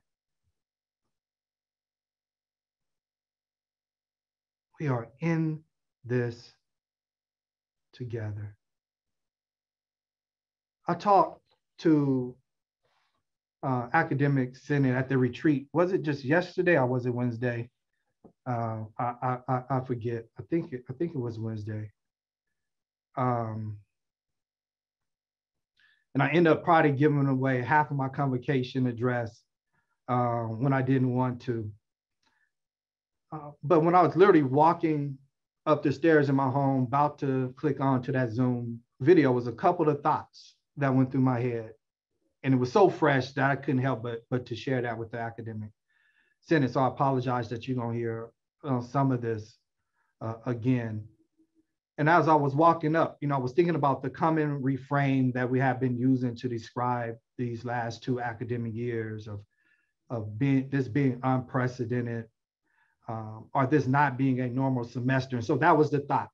We are in this together. I talked to uh, academic senate at the retreat. Was it just yesterday or was it Wednesday? Uh, I, I, I forget. I think it, I think it was Wednesday. Um, and I ended up probably giving away half of my convocation address uh, when I didn't want to. Uh, but when I was literally walking up the stairs in my home, about to click on to that Zoom video, was a couple of thoughts that went through my head. And it was so fresh that I couldn't help but, but to share that with the academic senate. So I apologize that you're gonna hear uh, some of this uh, again. And as I was walking up, you know, I was thinking about the common refrain that we have been using to describe these last two academic years of, of being this being unprecedented, um, or this not being a normal semester. And so that was the thought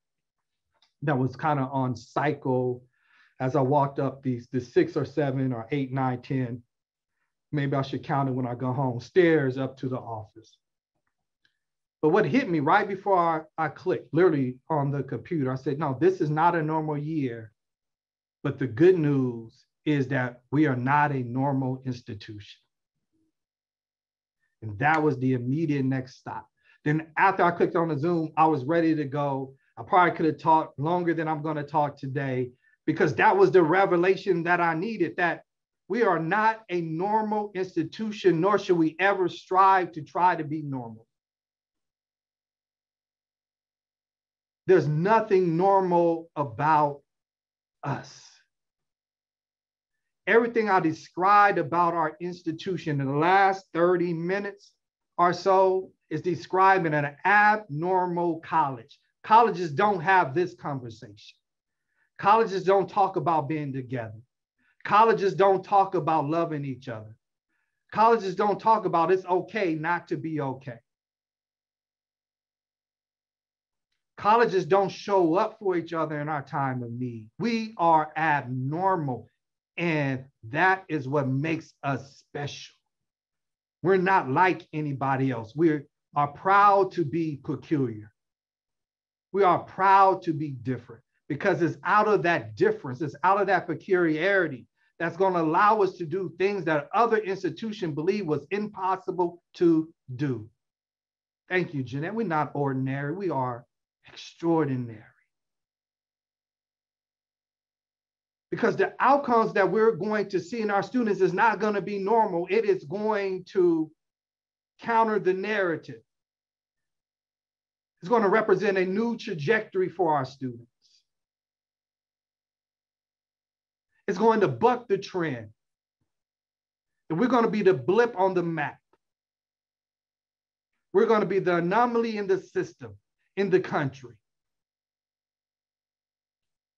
that was kind of on cycle as I walked up these the six or seven or eight, nine, ten, maybe I should count it when I go home, stairs up to the office. But what hit me right before I, I clicked, literally on the computer, I said, no, this is not a normal year. But the good news is that we are not a normal institution. And that was the immediate next stop. Then after I clicked on the Zoom, I was ready to go. I probably could have talked longer than I'm going to talk today because that was the revelation that I needed that we are not a normal institution, nor should we ever strive to try to be normal. There's nothing normal about us. Everything I described about our institution in the last 30 minutes or so is describing an abnormal college. Colleges don't have this conversation. Colleges don't talk about being together. Colleges don't talk about loving each other. Colleges don't talk about it's okay not to be okay. Colleges don't show up for each other in our time of need. We are abnormal, and that is what makes us special. We're not like anybody else. We are proud to be peculiar. We are proud to be different because it's out of that difference, it's out of that peculiarity that's going to allow us to do things that other institutions believe was impossible to do. Thank you, Jeanette. We're not ordinary, we are extraordinary. Because the outcomes that we're going to see in our students is not going to be normal. It is going to counter the narrative. It's going to represent a new trajectory for our students. It's going to buck the trend. And we're going to be the blip on the map. We're going to be the anomaly in the system, in the country.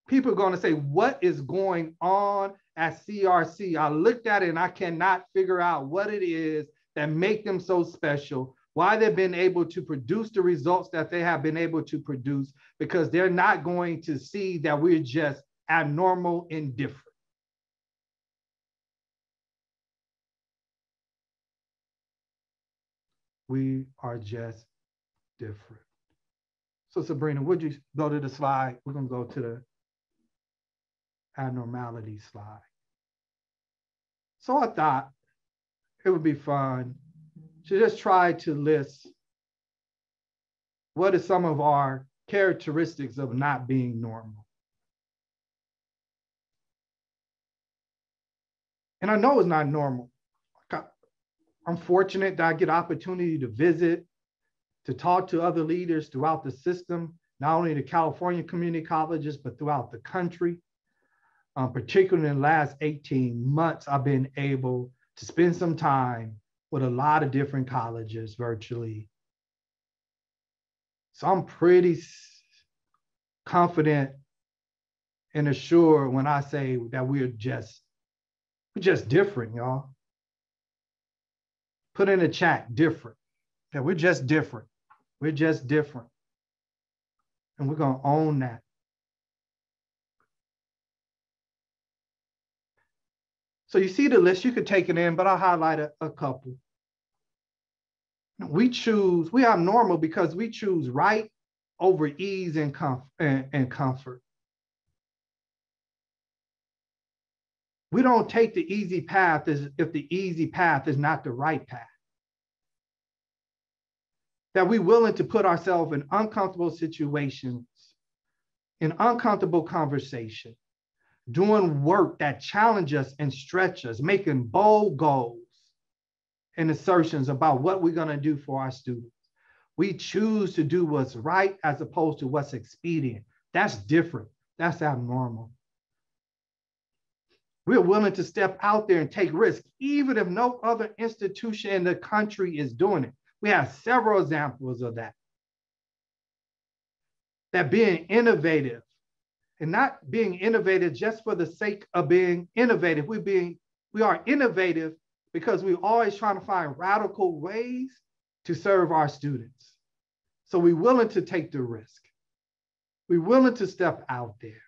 People are going to say, What is going on at CRC? I looked at it and I cannot figure out what it is that make them so special why they've been able to produce the results that they have been able to produce because they're not going to see that we're just abnormal and different. We are just different. So Sabrina, would you go to the slide? We're gonna go to the abnormality slide. So I thought it would be fun to just try to list what are some of our characteristics of not being normal. And I know it's not normal. I'm fortunate that I get opportunity to visit, to talk to other leaders throughout the system, not only the California community colleges, but throughout the country. Um, particularly in the last 18 months, I've been able to spend some time with a lot of different colleges virtually. So I'm pretty confident and assured when I say that we're just we're just different, y'all. Put in the chat different. Yeah, we're just different. We're just different. And we're going to own that. So you see the list, you could take it in, but I'll highlight a, a couple. We choose, we are normal because we choose right over ease and, comf- and, and comfort. We don't take the easy path as if the easy path is not the right path. That we're willing to put ourselves in uncomfortable situations, in uncomfortable conversation, doing work that challenge us and stretch us, making bold goals and assertions about what we're going to do for our students. We choose to do what's right as opposed to what's expedient. That's different. That's abnormal. We're willing to step out there and take risks, even if no other institution in the country is doing it. We have several examples of that. That being innovative and not being innovative just for the sake of being innovative. We being we are innovative because we're always trying to find radical ways to serve our students. So we're willing to take the risk. We're willing to step out there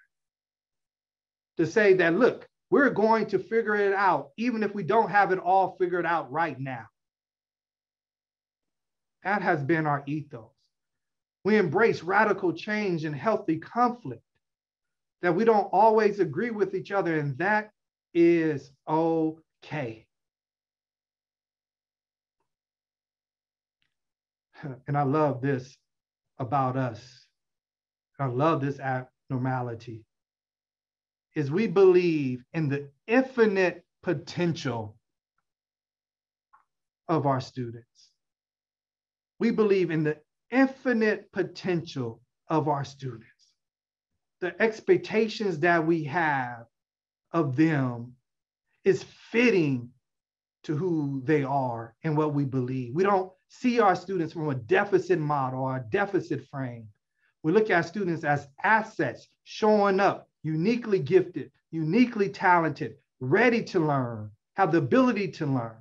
to say that, look, we're going to figure it out, even if we don't have it all figured out right now. That has been our ethos. We embrace radical change and healthy conflict that we don't always agree with each other, and that is okay. And I love this about us. I love this abnormality. Is we believe in the infinite potential of our students. We believe in the infinite potential of our students the expectations that we have of them is fitting to who they are and what we believe. We don't see our students from a deficit model or a deficit frame. We look at students as assets showing up, uniquely gifted, uniquely talented, ready to learn, have the ability to learn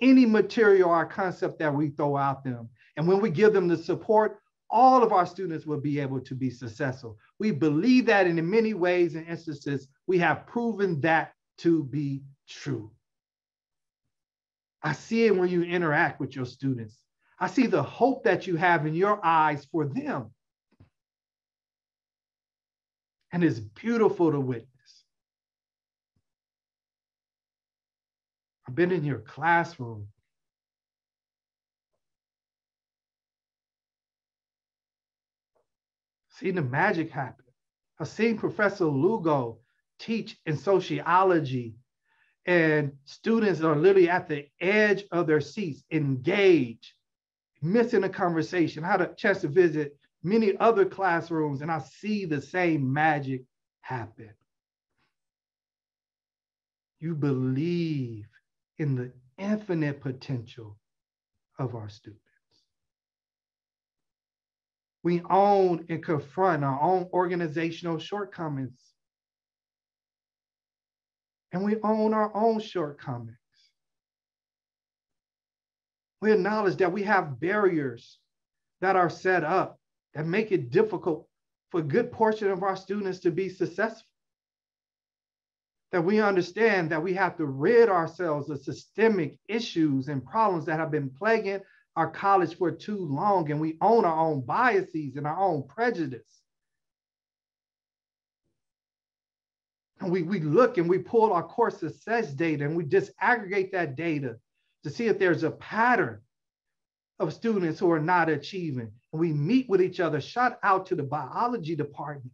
any material or concept that we throw out them. And when we give them the support, all of our students will be able to be successful. We believe that in many ways and instances, we have proven that to be true. I see it when you interact with your students. I see the hope that you have in your eyes for them. And it's beautiful to witness. I've been in your classroom. Seen the magic happen. I've seen Professor Lugo teach in sociology, and students are literally at the edge of their seats, engaged, missing a conversation. I had a chance to visit many other classrooms, and I see the same magic happen. You believe in the infinite potential of our students. We own and confront our own organizational shortcomings. And we own our own shortcomings. We acknowledge that we have barriers that are set up that make it difficult for a good portion of our students to be successful that we understand that we have to rid ourselves of systemic issues and problems that have been plaguing our college for too long, and we own our own biases and our own prejudice. And we, we look and we pull our course success data and we disaggregate that data to see if there's a pattern of students who are not achieving. And we meet with each other, shout out to the biology department,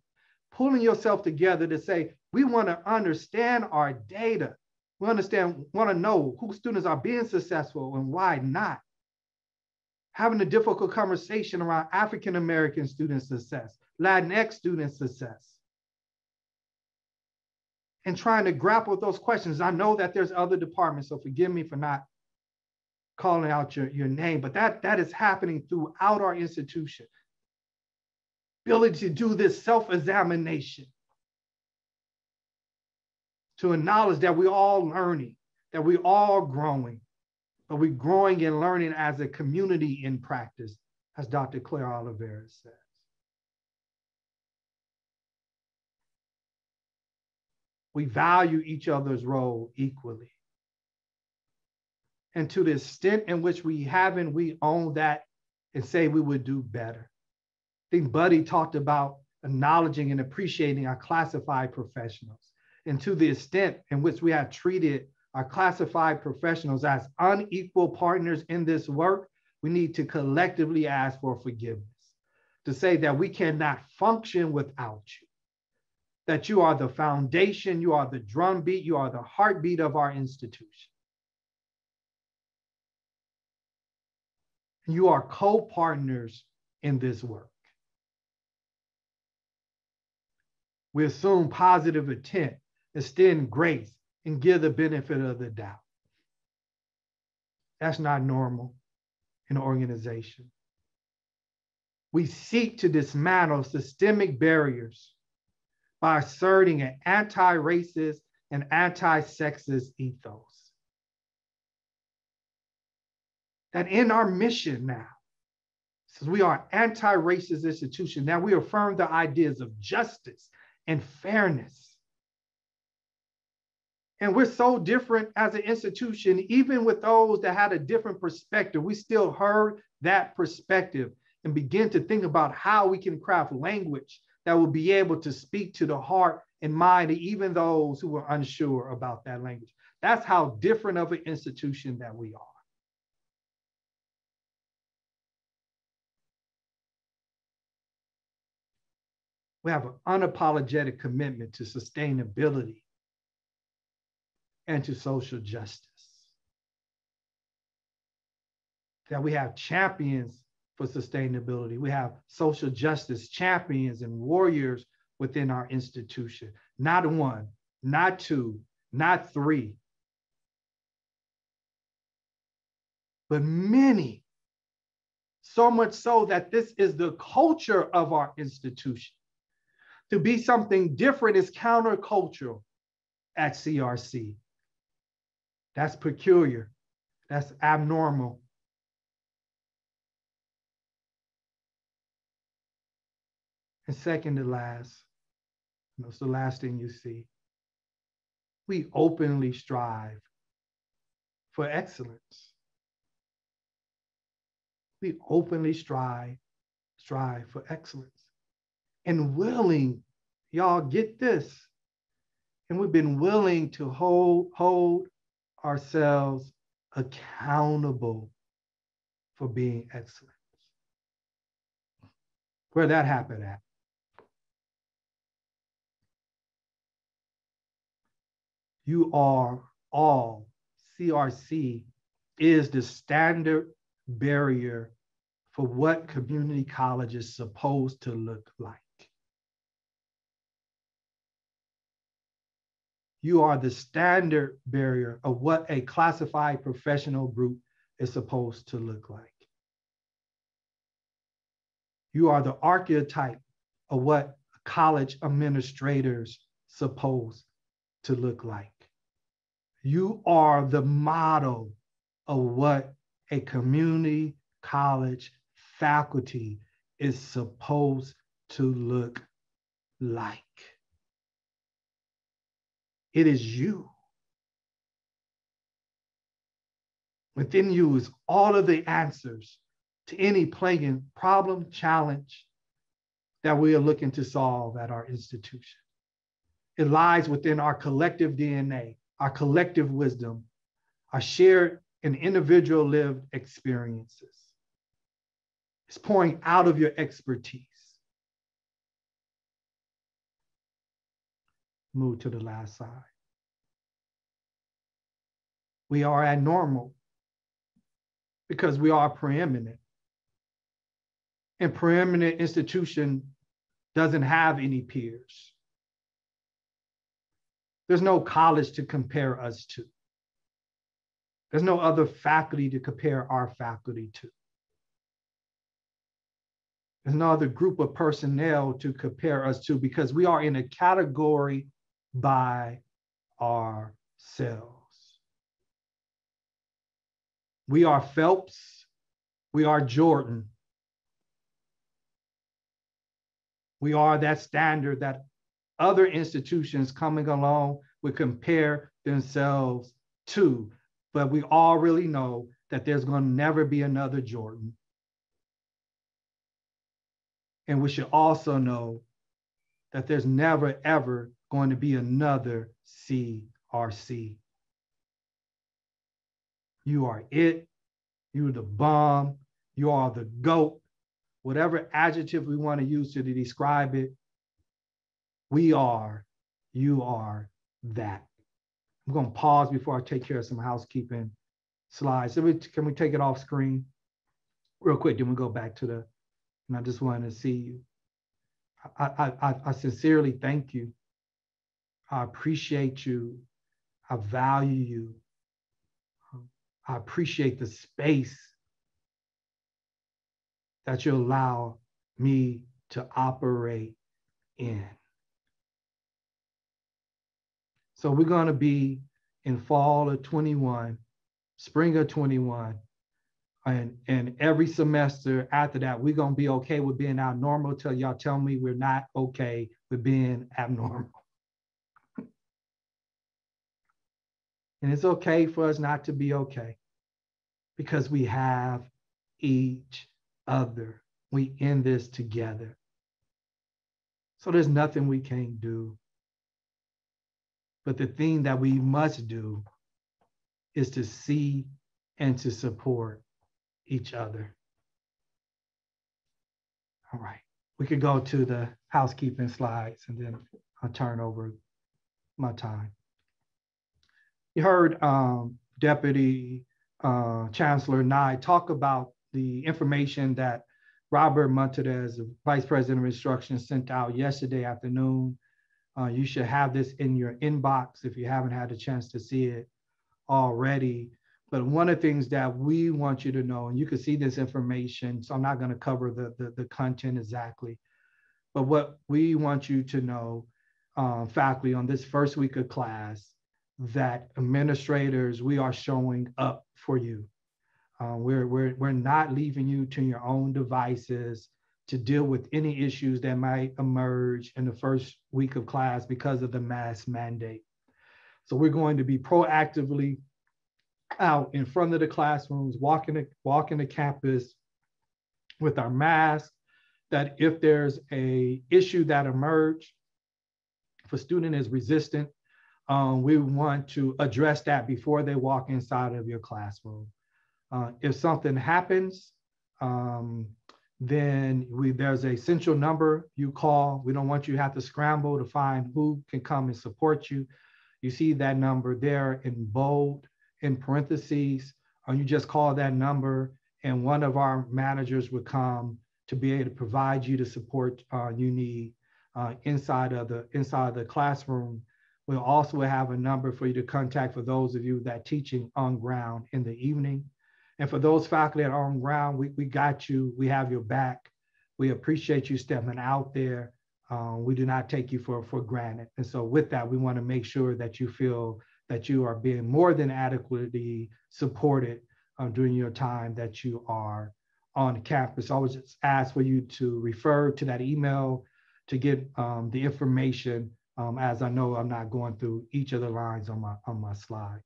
pulling yourself together to say, we want to understand our data. We understand, want to know who students are being successful and why not. Having a difficult conversation around African American student success, Latinx student success, and trying to grapple with those questions. I know that there's other departments, so forgive me for not calling out your, your name, but that, that is happening throughout our institution. Ability to do this self-examination to acknowledge that we're all learning, that we're all growing, but we're growing and learning as a community in practice, as Dr. Claire Oliveira says. We value each other's role equally. And to the extent in which we haven't, we own that and say we would do better. I think Buddy talked about acknowledging and appreciating our classified professionals and to the extent in which we have treated our classified professionals as unequal partners in this work, we need to collectively ask for forgiveness, to say that we cannot function without you, that you are the foundation, you are the drumbeat, you are the heartbeat of our institution. You are co partners in this work. We assume positive intent extend grace, and give the benefit of the doubt. That's not normal in an organization. We seek to dismantle systemic barriers by asserting an anti racist and anti sexist ethos. That in our mission now, since we are an anti racist institution, now we affirm the ideas of justice and fairness and we're so different as an institution, even with those that had a different perspective, we still heard that perspective and begin to think about how we can craft language that will be able to speak to the heart and mind of even those who are unsure about that language. That's how different of an institution that we are. We have an unapologetic commitment to sustainability and to social justice. That we have champions for sustainability. We have social justice champions and warriors within our institution. Not one, not two, not three, but many So much so that this is the culture of our institution. To be something different is countercultural at CRC. That's peculiar. That's abnormal. And second to last, that's the last thing you see. We openly strive for excellence. We openly strive, strive for excellence and willing, y'all get this. And we've been willing to hold, hold ourselves accountable for being excellent. Where that happened at? You are all, CRC is the standard barrier for what community college is supposed to look like. You are the standard barrier of what a classified professional group is supposed to look like. You are the archetype of what college administrators supposed to look like. You are the model of what a community college faculty is supposed to look like. It is you. Within you is all of the answers to any plaguing problem, challenge that we are looking to solve at our institution. It lies within our collective DNA, our collective wisdom, our shared and individual lived experiences. It's pouring out of your expertise. Move to the last side. We are abnormal because we are preeminent. And preeminent institution doesn't have any peers. There's no college to compare us to. There's no other faculty to compare our faculty to. There's no other group of personnel to compare us to because we are in a category by ourselves. We are Phelps. We are Jordan. We are that standard that other institutions coming along would compare themselves to. But we all really know that there's going to never be another Jordan. And we should also know that there's never, ever going to be another CRC. You are it. You're the bomb. You are the goat. Whatever adjective we want to use to describe it, we are, you are that. I'm going to pause before I take care of some housekeeping slides. So we, can we take it off screen real quick? Then we go back to the, and I just wanted to see you. I, I, I sincerely thank you. I appreciate you. I value you. I appreciate the space that you allow me to operate in. So we're going to be in fall of 21, spring of 21, and, and every semester after that, we're going to be okay with being abnormal till y'all tell me we're not okay with being abnormal. And it's okay for us not to be okay because we have each other. We in this together. So there's nothing we can't do. But the thing that we must do is to see and to support each other. All right, we could go to the housekeeping slides and then I'll turn over my time. You heard um, Deputy uh, Chancellor Nye talk about the information that Robert Montez, the Vice President of Instruction, sent out yesterday afternoon. Uh, you should have this in your inbox if you haven't had a chance to see it already. But one of the things that we want you to know, and you can see this information, so I'm not going to cover the, the, the, content exactly, but what we want you to know, uh, faculty, on this first week of class, that administrators, we are showing up for you. Uh, we're, we're, we're not leaving you to your own devices to deal with any issues that might emerge in the first week of class because of the mask mandate. So we're going to be proactively out in front of the classrooms, walking the, walking the campus with our masks, that if there's a issue that emerge, if a student is resistant, um, we want to address that before they walk inside of your classroom. Uh, if something happens, um, then we, there's a central number you call. We don't want you to have to scramble to find who can come and support you. You see that number there in bold, in parentheses, or you just call that number and one of our managers would come to be able to provide you the support uh, you need uh, inside of the inside of the classroom. We'll also have a number for you to contact for those of you that teaching on ground in the evening. And for those faculty that are on ground, we, we got you, we have your back. We appreciate you stepping out there. Um, we do not take you for, for granted. And so with that, we wanna make sure that you feel that you are being more than adequately supported uh, during your time that you are on campus. I always just ask for you to refer to that email to get um, the information um, as I know I'm not going through each of the lines on my, on my slide.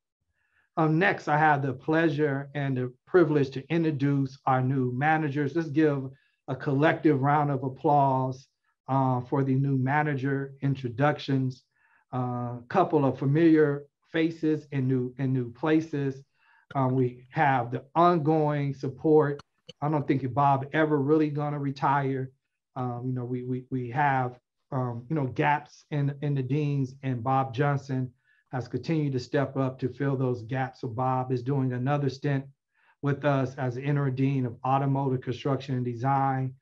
Um, next, I have the pleasure and the privilege to introduce our new managers. Let's give a collective round of applause uh, for the new manager introductions. A uh, couple of familiar faces in new in new places. Um, we have the ongoing support. I don't think Bob ever really gonna retire. Um, you know, we we we have um, you know gaps in in the deans and Bob Johnson has continued to step up to fill those gaps. So Bob is doing another stint with us as interim dean of automotive construction and design,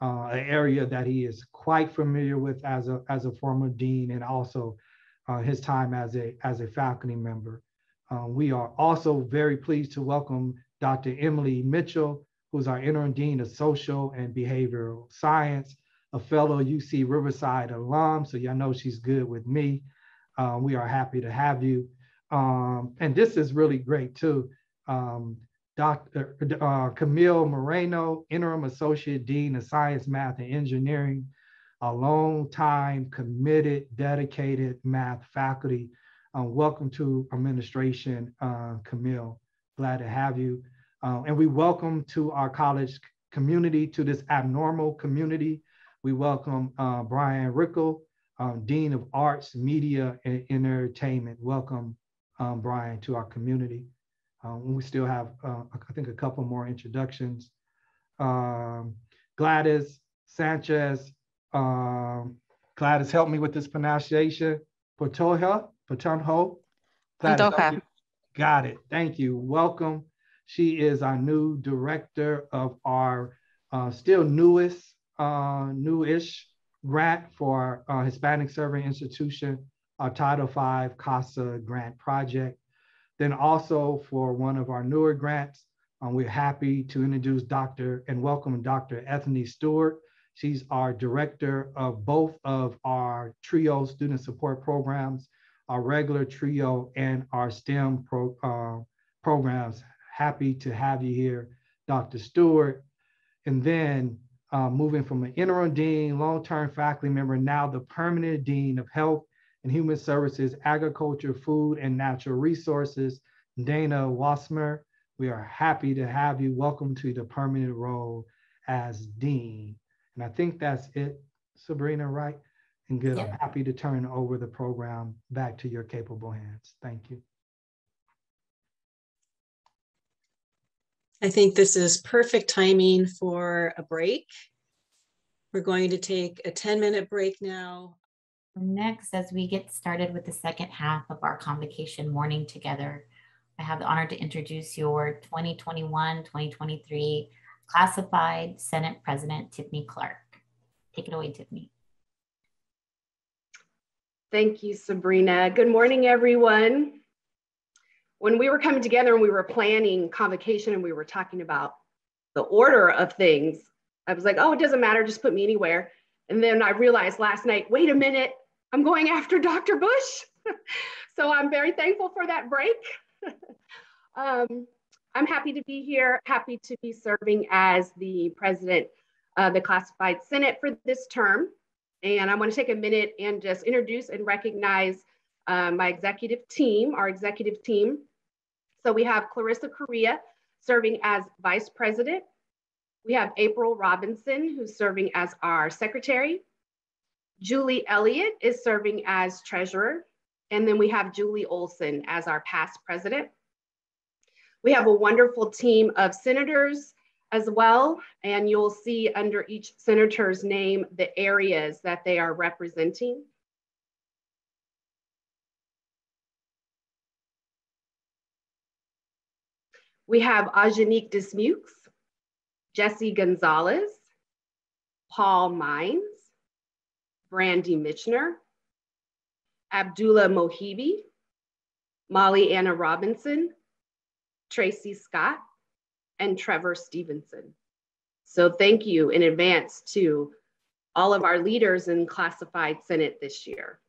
uh, an area that he is quite familiar with as a as a former dean and also uh, his time as a as a faculty member. Uh, we are also very pleased to welcome Dr. Emily Mitchell, who's our interim dean of social and behavioral science, a fellow UC Riverside alum. So y'all know she's good with me. Uh, we are happy to have you. Um, and this is really great too. Um, Dr. Uh, Camille Moreno, Interim Associate Dean of Science, Math, and Engineering, a long time committed, dedicated math faculty. Uh, welcome to administration, uh, Camille. Glad to have you. Uh, and we welcome to our college community, to this abnormal community. We welcome uh, Brian Rickle, um, Dean of Arts, Media, and Entertainment. Welcome, um, Brian, to our community. Um, we still have, uh, I think, a couple more introductions. Um, Gladys Sanchez. Um, Gladys, help me with this pronunciation. Potoha, Potonho. Gladys, got it. Thank you. Welcome. She is our new director of our uh, still newest, newish grant for uh, Hispanic Serving Institution, our Title V CASA grant project. Then also for one of our newer grants, um, we're happy to introduce Dr. and welcome Dr. Ethany Stewart. She's our director of both of our TRIO student support programs, our regular TRIO and our STEM pro, uh, programs. Happy to have you here, Dr. Stewart. And then uh, moving from an interim dean, long-term faculty member, now the permanent dean of health and human services, agriculture, food, and natural resources, Dana Wassmer. We are happy to have you. Welcome to the permanent role as dean. And I think that's it, Sabrina, right? And good, yep. I'm happy to turn over the program back to your capable hands. Thank you. I think this is perfect timing for a break. We're going to take a 10 minute break now. Next, as we get started with the second half of our convocation morning together, I have the honor to introduce your 2021-2023 classified Senate President, Tiffany Clark. Take it away, Tiffany. Thank you, Sabrina. Good morning, everyone. When we were coming together and we were planning convocation and we were talking about the order of things, I was like, oh, it doesn't matter, just put me anywhere. And then I realized last night, wait a minute, I'm going after Dr. Bush. so I'm very thankful for that break. um, I'm happy to be here, happy to be serving as the president of the Classified Senate for this term. And I want to take a minute and just introduce and recognize uh, my executive team, our executive team. So we have Clarissa Correa serving as vice president. We have April Robinson, who's serving as our secretary. Julie Elliott is serving as treasurer. And then we have Julie Olson as our past president. We have a wonderful team of senators as well. And you'll see under each senator's name the areas that they are representing. We have Ajanique Dismukes, Jesse Gonzalez, Paul Mines, Brandy Mitchner, Abdullah Mohibi, Molly Anna Robinson, Tracy Scott, and Trevor Stevenson. So thank you in advance to all of our leaders in classified Senate this year.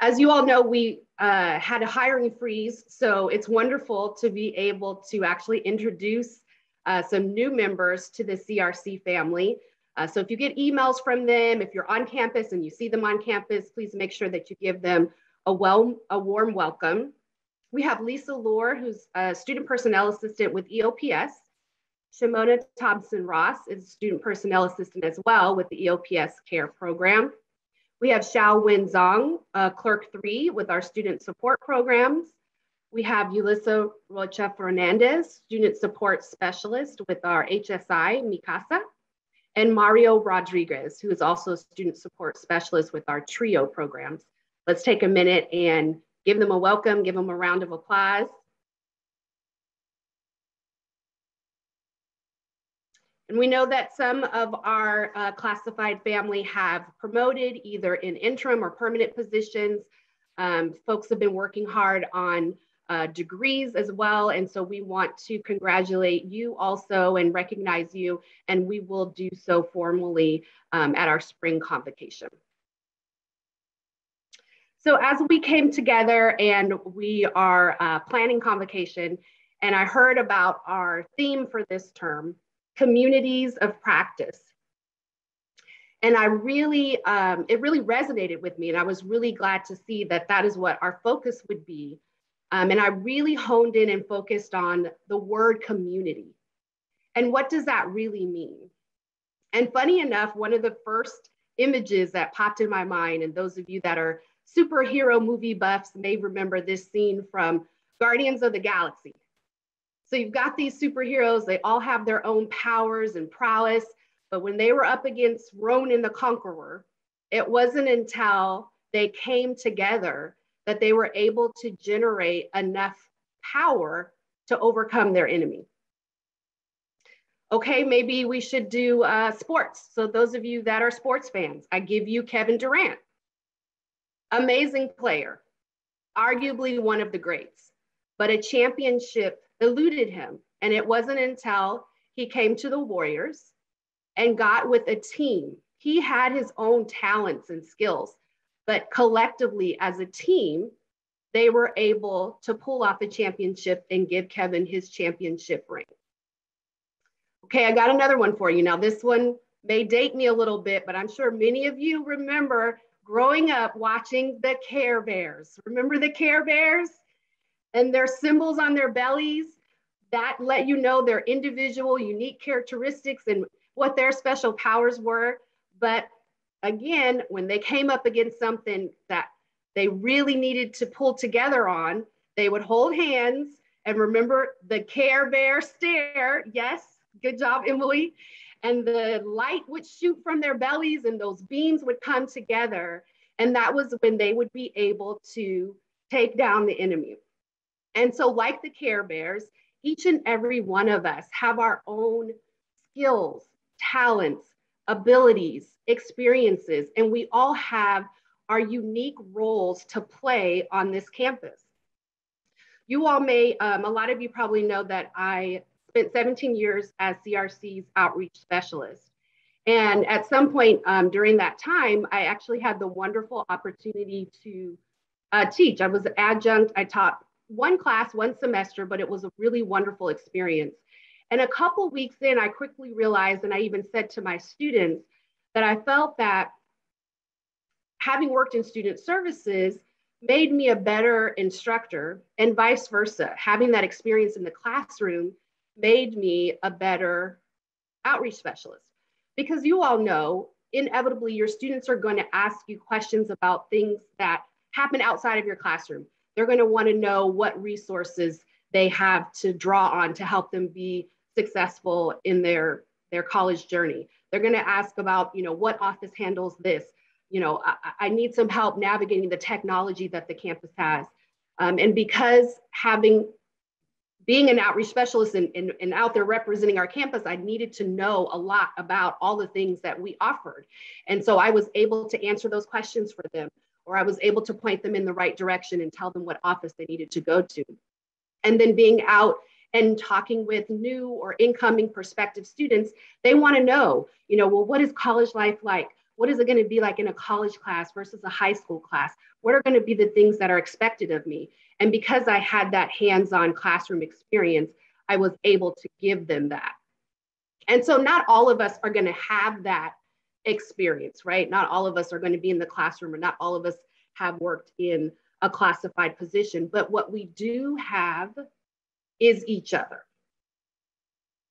As you all know, we uh, had a hiring freeze, so it's wonderful to be able to actually introduce uh, some new members to the CRC family. Uh, so if you get emails from them, if you're on campus and you see them on campus, please make sure that you give them a, well, a warm welcome. We have Lisa Lohr, who's a student personnel assistant with EOPS. Shimona Thompson Ross is student personnel assistant as well with the EOPS care program. We have Xiao Wen Zong, uh, Clerk 3 with our student support programs. We have Yulissa Rocha Fernandez, Student Support Specialist with our HSI, Mikasa. And Mario Rodriguez, who is also a Student Support Specialist with our TRIO programs. Let's take a minute and give them a welcome, give them a round of applause. And we know that some of our uh, classified family have promoted either in interim or permanent positions. Um, folks have been working hard on uh, degrees as well. And so we want to congratulate you also and recognize you. And we will do so formally um, at our spring convocation. So as we came together and we are uh, planning convocation, and I heard about our theme for this term, communities of practice. And I really, um, it really resonated with me. And I was really glad to see that that is what our focus would be. Um, and I really honed in and focused on the word community. And what does that really mean? And funny enough, one of the first images that popped in my mind, and those of you that are superhero movie buffs may remember this scene from Guardians of the Galaxy. So you've got these superheroes, they all have their own powers and prowess. But when they were up against Ronan the Conqueror, it wasn't until they came together that they were able to generate enough power to overcome their enemy. Okay, maybe we should do uh, sports. So those of you that are sports fans, I give you Kevin Durant. Amazing player, arguably one of the greats, but a championship eluded him. And it wasn't until he came to the Warriors and got with a team. He had his own talents and skills, but collectively as a team, they were able to pull off a championship and give Kevin his championship ring. Okay, I got another one for you. Now, this one may date me a little bit, but I'm sure many of you remember growing up watching the Care Bears. Remember the Care Bears? And their symbols on their bellies that let you know their individual unique characteristics and what their special powers were. But again, when they came up against something that they really needed to pull together on, they would hold hands and remember the Care Bear stare. Yes, good job, Emily and the light would shoot from their bellies and those beams would come together. And that was when they would be able to take down the enemy. And so, like the Care Bears, each and every one of us have our own skills, talents, abilities, experiences, and we all have our unique roles to play on this campus. You all may, um, a lot of you probably know that I spent 17 years as CRC's outreach specialist. And at some point um, during that time, I actually had the wonderful opportunity to uh, teach. I was an adjunct. I taught one class, one semester, but it was a really wonderful experience. And a couple weeks in, I quickly realized, and I even said to my students, that I felt that having worked in student services made me a better instructor, and vice versa. Having that experience in the classroom made me a better outreach specialist. Because you all know, inevitably, your students are going to ask you questions about things that happen outside of your classroom. They're going to want to know what resources they have to draw on to help them be successful in their, their college journey. They're going to ask about, you know, what office handles this? You know, I, I need some help navigating the technology that the campus has. Um, and because having being an outreach specialist and, and, and, out there representing our campus, I needed to know a lot about all the things that we offered. And so I was able to answer those questions for them, or I was able to point them in the right direction and tell them what office they needed to go to. And then being out and talking with new or incoming prospective students, they want to know, you know, well, what is college life like? What is it going to be like in a college class versus a high school class? What are going to be the things that are expected of me? And because I had that hands on classroom experience, I was able to give them that. And so, not all of us are going to have that experience, right? Not all of us are going to be in the classroom, or not all of us have worked in a classified position. But what we do have is each other.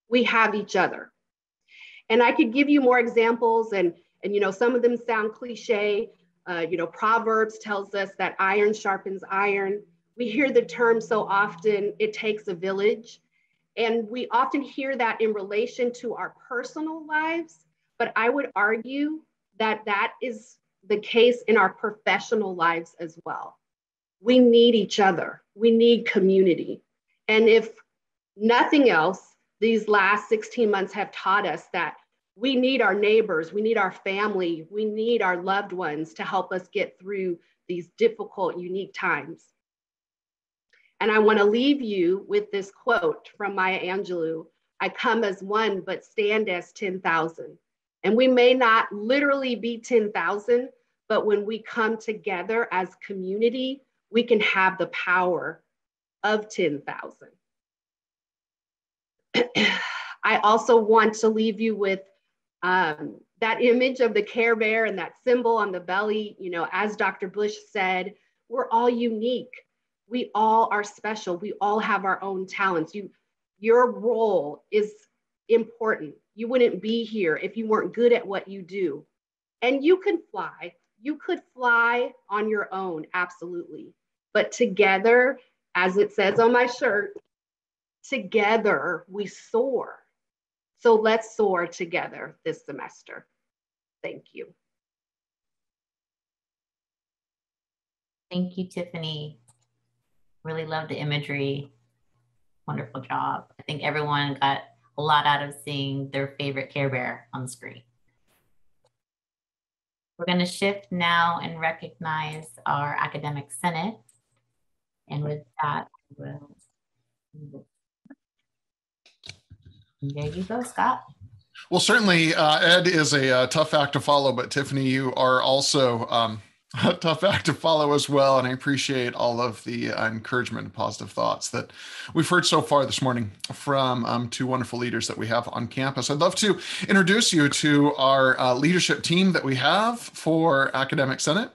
We have each other. And I could give you more examples and and you know some of them sound cliche. Uh, you know, Proverbs tells us that iron sharpens iron. We hear the term so often, it takes a village. And we often hear that in relation to our personal lives, but I would argue that that is the case in our professional lives as well. We need each other, we need community. And if nothing else, these last 16 months have taught us that we need our neighbors, we need our family, we need our loved ones to help us get through these difficult, unique times. And I want to leave you with this quote from Maya Angelou I come as one, but stand as 10,000. And we may not literally be 10,000, but when we come together as community, we can have the power of 10,000. I also want to leave you with um, that image of the Care Bear and that symbol on the belly. You know, as Dr. Bush said, we're all unique. We all are special. We all have our own talents. You, your role is important. You wouldn't be here if you weren't good at what you do. And you can fly. You could fly on your own, absolutely. But together, as it says on my shirt, together we soar. So let's soar together this semester. Thank you. Thank you, Tiffany. Really love the imagery. Wonderful job. I think everyone got a lot out of seeing their favorite Care Bear on the screen. We're going to shift now and recognize our academic senate. And with that, we'll there you go, Scott. Well, certainly, uh, Ed is a uh, tough act to follow, but Tiffany, you are also um, tough act to follow as well. And I appreciate all of the uh, encouragement and positive thoughts that we've heard so far this morning from um, two wonderful leaders that we have on campus. I'd love to introduce you to our uh, leadership team that we have for Academic Senate.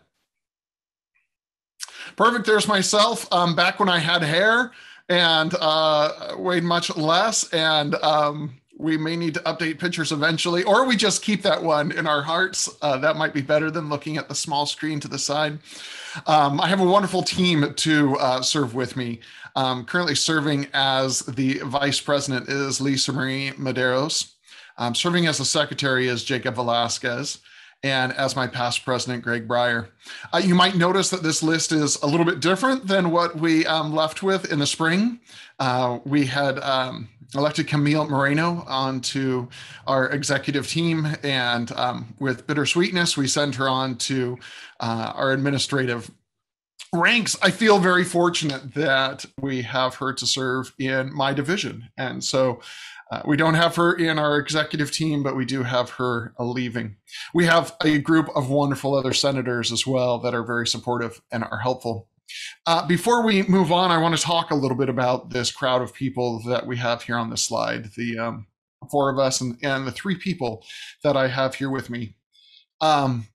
Perfect. There's myself um, back when I had hair and uh, weighed much less. And um, we may need to update pictures eventually, or we just keep that one in our hearts. Uh, that might be better than looking at the small screen to the side. Um, I have a wonderful team to uh, serve with me. Um, currently serving as the vice president is Lisa Marie Maderos. Um, serving as the secretary is Jacob Velasquez and as my past president, Greg Breyer. Uh, you might notice that this list is a little bit different than what we um, left with in the spring. Uh, we had um, elected Camille Moreno onto our executive team, and um, with bittersweetness, we send her on to uh, our administrative ranks, I feel very fortunate that we have her to serve in my division. And so uh, we don't have her in our executive team, but we do have her leaving. We have a group of wonderful other senators as well that are very supportive and are helpful. Uh, before we move on, I want to talk a little bit about this crowd of people that we have here on the slide. The um, four of us and, and the three people that I have here with me. Um,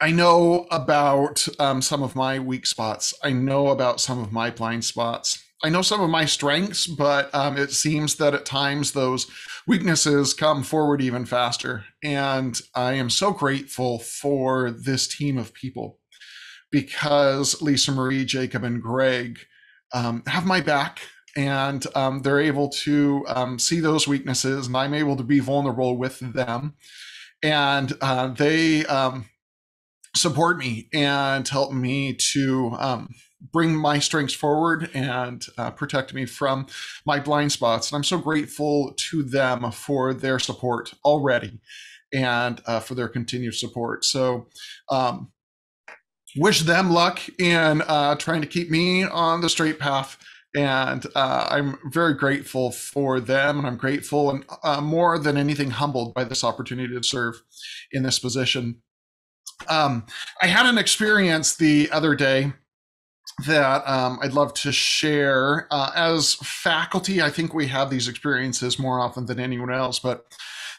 I know about um, some of my weak spots. I know about some of my blind spots. I know some of my strengths, but um, it seems that at times those weaknesses come forward even faster. And I am so grateful for this team of people because Lisa Marie, Jacob, and Greg um, have my back and um, they're able to um, see those weaknesses, and I'm able to be vulnerable with them. And uh, they um, support me and help me to um, bring my strengths forward and uh, protect me from my blind spots. And I'm so grateful to them for their support already and uh, for their continued support. So, um, wish them luck in uh, trying to keep me on the straight path and uh, I'm very grateful for them, and I'm grateful and uh, more than anything humbled by this opportunity to serve in this position. Um, I had an experience the other day that um, I'd love to share. Uh, as faculty, I think we have these experiences more often than anyone else, but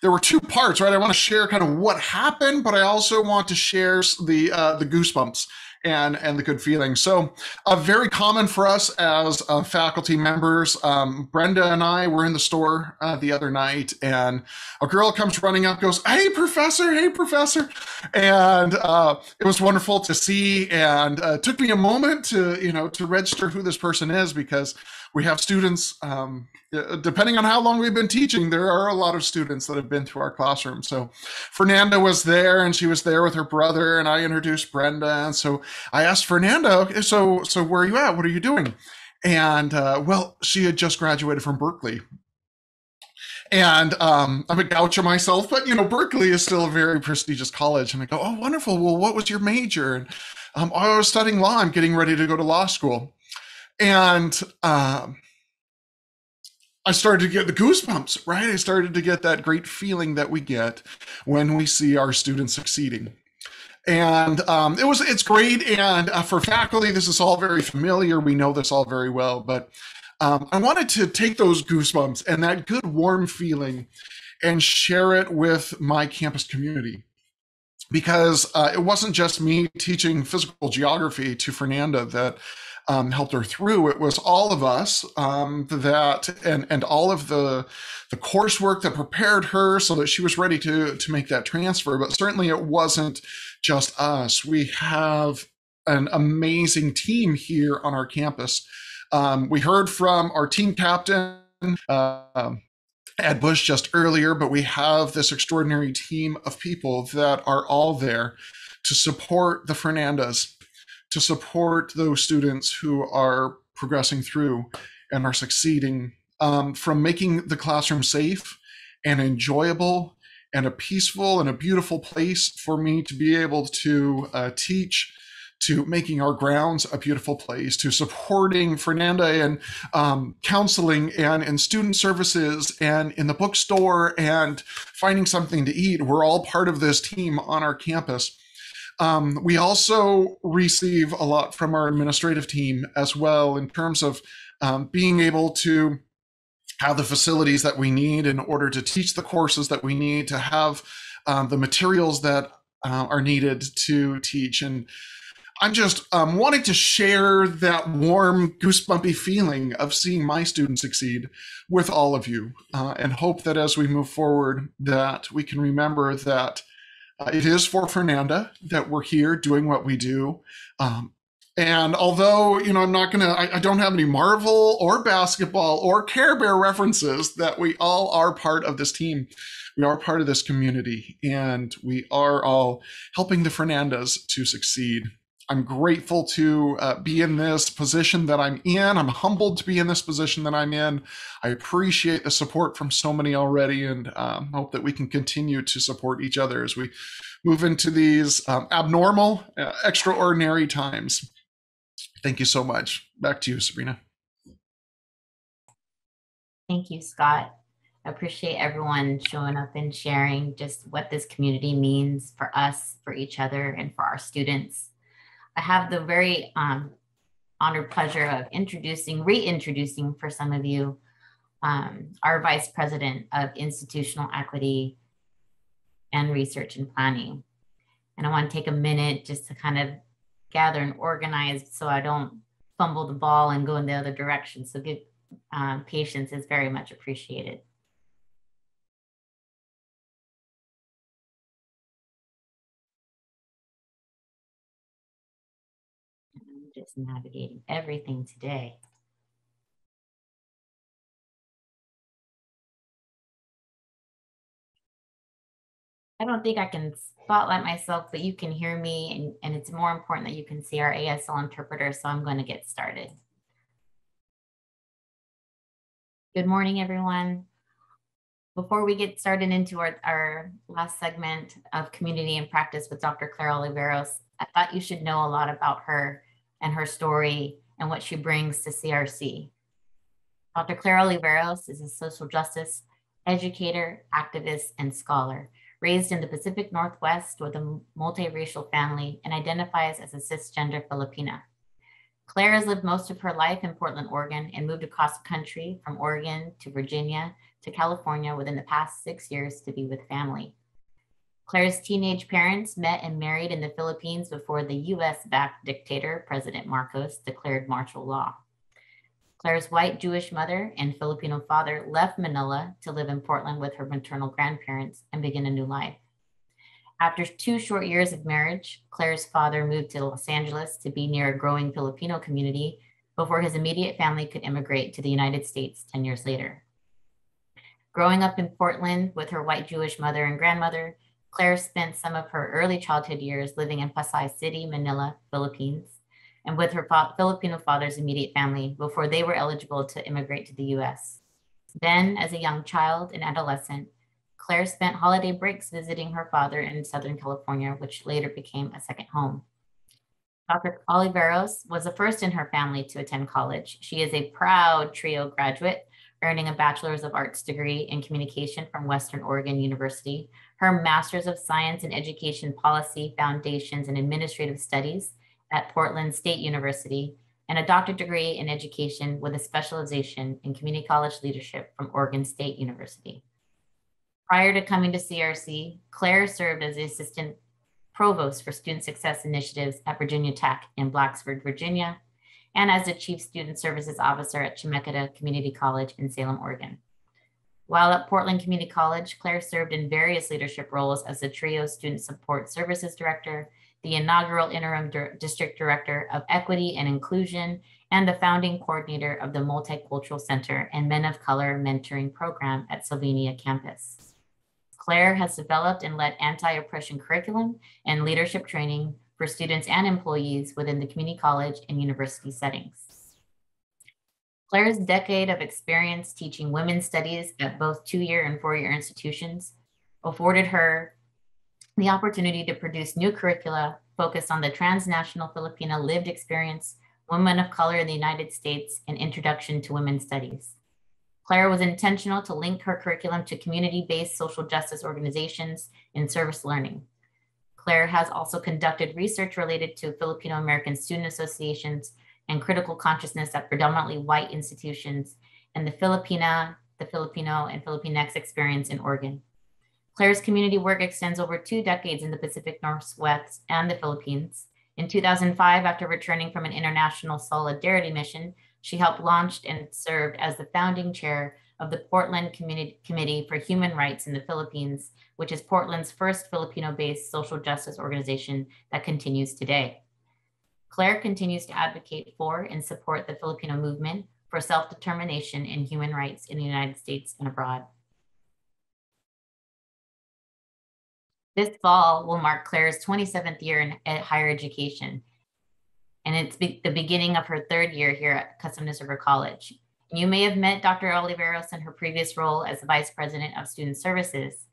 there were two parts, right? I want to share kind of what happened, but I also want to share the uh, the goosebumps and and the good feeling. So, uh, very common for us as uh, faculty members. Um, Brenda and I were in the store uh, the other night, and a girl comes running up, goes, "Hey, professor! Hey, professor!" And uh, it was wonderful to see, and uh, took me a moment to you know to register who this person is because we have students um, depending on how long we've been teaching there are a lot of students that have been through our classroom so fernanda was there and she was there with her brother and i introduced brenda and so i asked fernanda so so where are you at what are you doing and uh, well she had just graduated from berkeley and um, I'm a Gaucho myself, but you know, Berkeley is still a very prestigious college. And I go, oh, wonderful. Well, what was your major? And um, oh, I was studying law. I'm getting ready to go to law school. And um, I started to get the goosebumps, right? I started to get that great feeling that we get when we see our students succeeding. And um, it was it's great. And uh, for faculty, this is all very familiar. We know this all very well. But um, I wanted to take those goosebumps and that good warm feeling and share it with my campus community because uh, it wasn't just me teaching physical geography to Fernanda that um, helped her through. It was all of us um, that and and all of the the coursework that prepared her so that she was ready to to make that transfer. But certainly it wasn't just us. We have an amazing team here on our campus. Um, we heard from our team captain. Uh, Ed Bush just earlier, but we have this extraordinary team of people that are all there to support the Fernandas to support those students who are progressing through and are succeeding um, from making the classroom safe and enjoyable and a peaceful and a beautiful place for me to be able to uh, teach to making our grounds a beautiful place, to supporting Fernanda and um, counseling and in student services and in the bookstore and finding something to eat. We're all part of this team on our campus. Um, we also receive a lot from our administrative team as well in terms of um, being able to have the facilities that we need in order to teach the courses that we need to have um, the materials that uh, are needed to teach. And i'm just um, wanting to share that warm goosebumpy feeling of seeing my students succeed with all of you uh, and hope that as we move forward that we can remember that it is for Fernanda that we're here doing what we do. Um, and although, you know, I'm not going to, I don't have any Marvel or basketball or Care Bear references, that we all are part of this team. We are part of this community and we are all helping the Fernandas to succeed. I'm grateful to uh, be in this position that I'm in. I'm humbled to be in this position that I'm in. I appreciate the support from so many already and um, hope that we can continue to support each other as we move into these um, abnormal, uh, extraordinary times. Thank you so much. Back to you, Sabrina. Thank you, Scott. I appreciate everyone showing up and sharing just what this community means for us, for each other, and for our students. I have the very um, honored pleasure of introducing, reintroducing for some of you, um, our Vice President of Institutional Equity and Research and Planning. And I want to take a minute just to kind of gather and organize so I don't fumble the ball and go in the other direction. So give um, patience is very much appreciated. Just navigating everything today. I don't think I can spotlight myself, but you can hear me and, and it's more important that you can see our ASL interpreter. So I'm going to get started. Good morning, everyone. Before we get started into our, our last segment of community and practice with Dr. Claire Oliveros, I thought you should know a lot about her and her story and what she brings to CRC. Dr. Claire Oliveros is a social justice educator, activist, and scholar, raised in the Pacific Northwest with a multiracial family and identifies as a cisgender Filipina. Claire has lived most of her life in Portland, Oregon, and moved across the country from Oregon to Virginia to California within the past six years to be with family. Claire's teenage parents met and married in the Philippines before the US backed dictator, President Marcos, declared martial law. Claire's white Jewish mother and Filipino father left Manila to live in Portland with her maternal grandparents and begin a new life. After two short years of marriage, Claire's father moved to Los Angeles to be near a growing Filipino community before his immediate family could immigrate to the United States 10 years later. Growing up in Portland with her white Jewish mother and grandmother, Claire spent some of her early childhood years living in Pasay City, Manila, Philippines, and with her Filipino father's immediate family before they were eligible to immigrate to the US. Then, as a young child and adolescent, Claire spent holiday breaks visiting her father in Southern California, which later became a second home. Dr. Oliveros was the first in her family to attend college. She is a proud TRIO graduate, earning a Bachelor's of Arts degree in communication from Western Oregon University, her Master's of Science in Education Policy, Foundations, and Administrative Studies at Portland State University, and a doctorate degree in education with a specialization in community college leadership from Oregon State University. Prior to coming to CRC, Claire served as the assistant provost for student success initiatives at Virginia Tech in Blacksburg, Virginia, and as the chief student services officer at Chemeketa Community College in Salem, Oregon. While at Portland Community College, Claire served in various leadership roles as the TRIO Student Support Services Director, the inaugural interim district director of equity and inclusion, and the founding coordinator of the Multicultural Center and Men of Color Mentoring Program at Sylvania campus. Claire has developed and led anti-oppression curriculum and leadership training for students and employees within the community college and university settings. Claire's decade of experience teaching women's studies at both two-year and four-year institutions afforded her the opportunity to produce new curricula focused on the transnational Filipina lived experience, women of color in the United States, and introduction to women's studies. Claire was intentional to link her curriculum to community-based social justice organizations in service learning. Claire has also conducted research related to Filipino American student associations and critical consciousness at predominantly white institutions and the Filipina, the Filipino, and Filipinx experience in Oregon. Claire's community work extends over two decades in the Pacific Northwest and the Philippines. In 2005, after returning from an international solidarity mission, she helped launch and served as the founding chair of the Portland Community Committee for Human Rights in the Philippines, which is Portland's first Filipino-based social justice organization that continues today. Claire continues to advocate for and support the Filipino movement for self-determination and human rights in the United States and abroad. This fall will mark Claire's 27th year in higher education and it's be the beginning of her third year here at Cosumnes River College. You may have met Dr. Oliveros in her previous role as the Vice President of Student Services,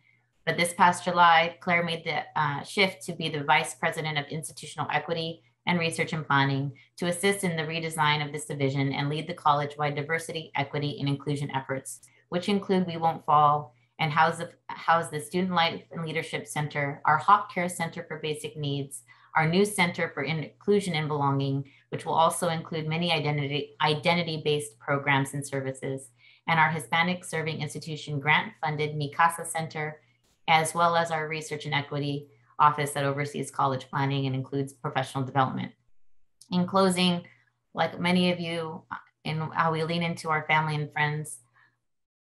but this past July, Claire made the uh, shift to be the Vice President of Institutional Equity and Research and Planning to assist in the redesign of this division and lead the college-wide diversity, equity, and inclusion efforts, which include We Won't Fall and house the, house the Student Life and Leadership Center, our Hop Care Center for Basic Needs, our new Center for Inclusion and Belonging, which will also include many identity, identity-based programs and services, and our Hispanic Serving Institution grant-funded Mi Casa Center, as well as our Research and Equity Office that oversees college planning and includes professional development. In closing, like many of you, in how we lean into our family and friends,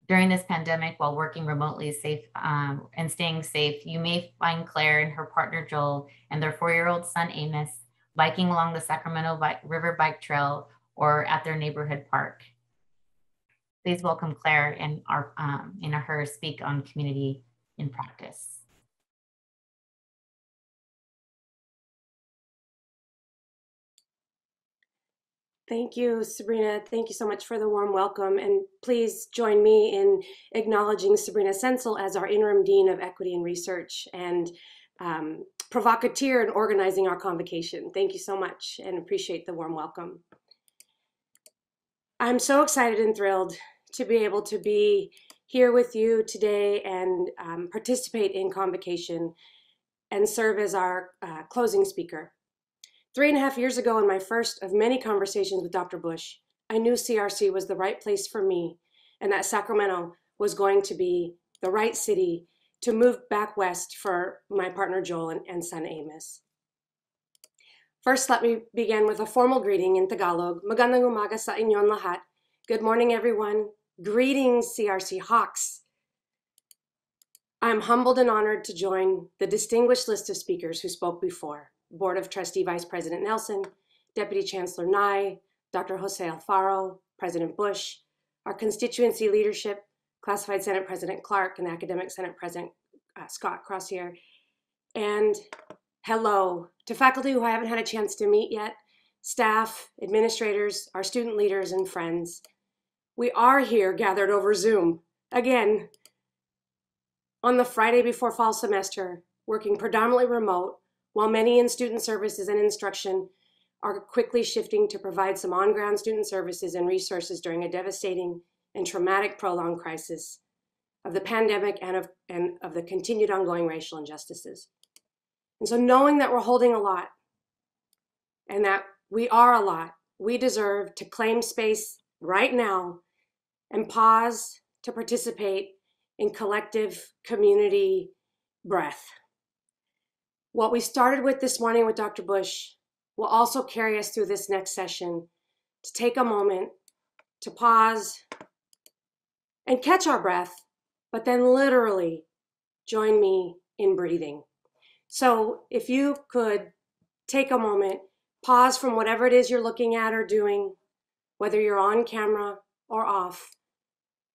during this pandemic while working remotely safe um, and staying safe, you may find Claire and her partner Joel and their four-year-old son Amos biking along the Sacramento bike, River Bike Trail or at their neighborhood park. Please welcome Claire and our um, and her speak on community in practice. Thank you, Sabrina. Thank you so much for the warm welcome. And please join me in acknowledging Sabrina Sencil as our Interim Dean of Equity and Research and um, provocateur in organizing our convocation. Thank you so much and appreciate the warm welcome. I'm so excited and thrilled to be able to be here with you today and um, participate in convocation and serve as our uh, closing speaker. Three and a half years ago, in my first of many conversations with Dr. Bush, I knew CRC was the right place for me and that Sacramento was going to be the right city to move back west for my partner Joel and, and son Amos. First, let me begin with a formal greeting in Tagalog. Magandang umaga sa inyon lahat. Good morning, everyone. Greetings, CRC Hawks. I'm humbled and honored to join the distinguished list of speakers who spoke before. Board of Trustee Vice President Nelson, Deputy Chancellor Nye, Dr. Jose Alfaro, President Bush, our constituency leadership, Classified Senate President Clark, and Academic Senate President uh, Scott Crosier. And hello to faculty who I haven't had a chance to meet yet, staff, administrators, our student leaders, and friends. We are here gathered over Zoom again on the Friday before fall semester, working predominantly remote while many in student services and instruction are quickly shifting to provide some on-ground student services and resources during a devastating and traumatic prolonged crisis of the pandemic and of, and of the continued ongoing racial injustices. And so knowing that we're holding a lot and that we are a lot, we deserve to claim space right now and pause to participate in collective community breath. What we started with this morning with Dr. Bush will also carry us through this next session to take a moment to pause and catch our breath, but then literally join me in breathing. So if you could take a moment, pause from whatever it is you're looking at or doing, whether you're on camera or off.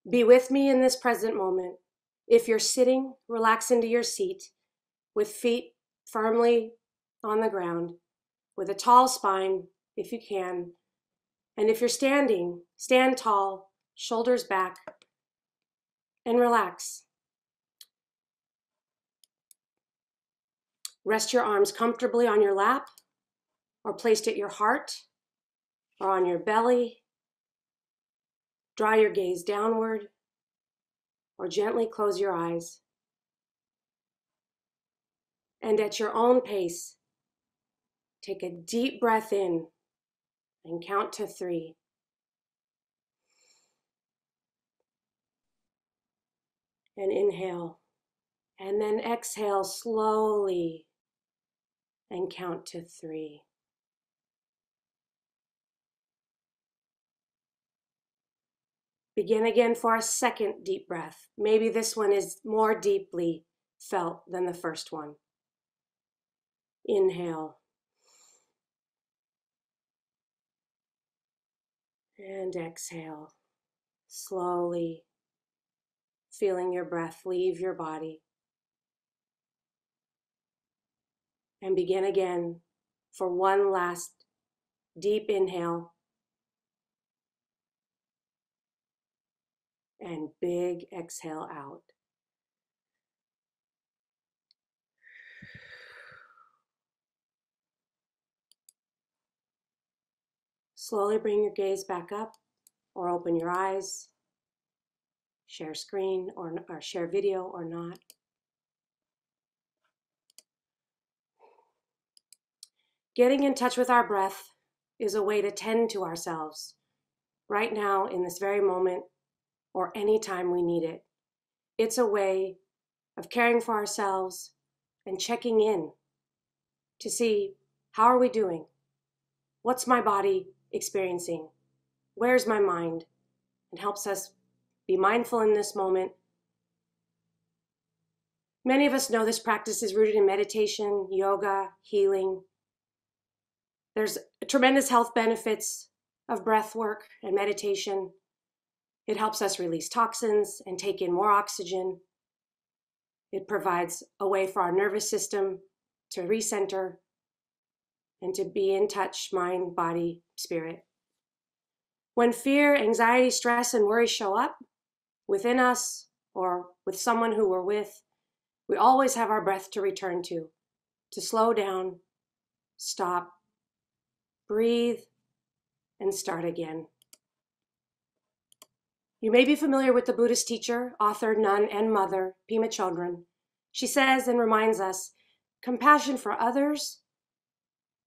Be with me in this present moment. If you're sitting, relax into your seat with feet firmly on the ground with a tall spine if you can. And if you're standing, stand tall, shoulders back, and relax. Rest your arms comfortably on your lap or placed at your heart or on your belly. Draw your gaze downward or gently close your eyes and at your own pace, take a deep breath in and count to three. And inhale. And then exhale slowly and count to three. Begin again for a second deep breath. Maybe this one is more deeply felt than the first one. Inhale. And exhale. Slowly feeling your breath leave your body. And begin again for one last deep inhale. And big exhale out. Slowly bring your gaze back up or open your eyes. Share screen or, or share video or not. Getting in touch with our breath is a way to tend to ourselves right now in this very moment or anytime we need it. It's a way of caring for ourselves and checking in to see how are we doing? What's my body experiencing? Where's my mind? It helps us be mindful in this moment. Many of us know this practice is rooted in meditation, yoga, healing. There's tremendous health benefits of breath work and meditation. It helps us release toxins and take in more oxygen. It provides a way for our nervous system to recenter and to be in touch, mind, body, spirit. When fear, anxiety, stress, and worry show up within us or with someone who we're with, we always have our breath to return to, to slow down, stop, breathe, and start again. You may be familiar with the Buddhist teacher, author, nun, and mother, Pema Chodron. She says and reminds us compassion for others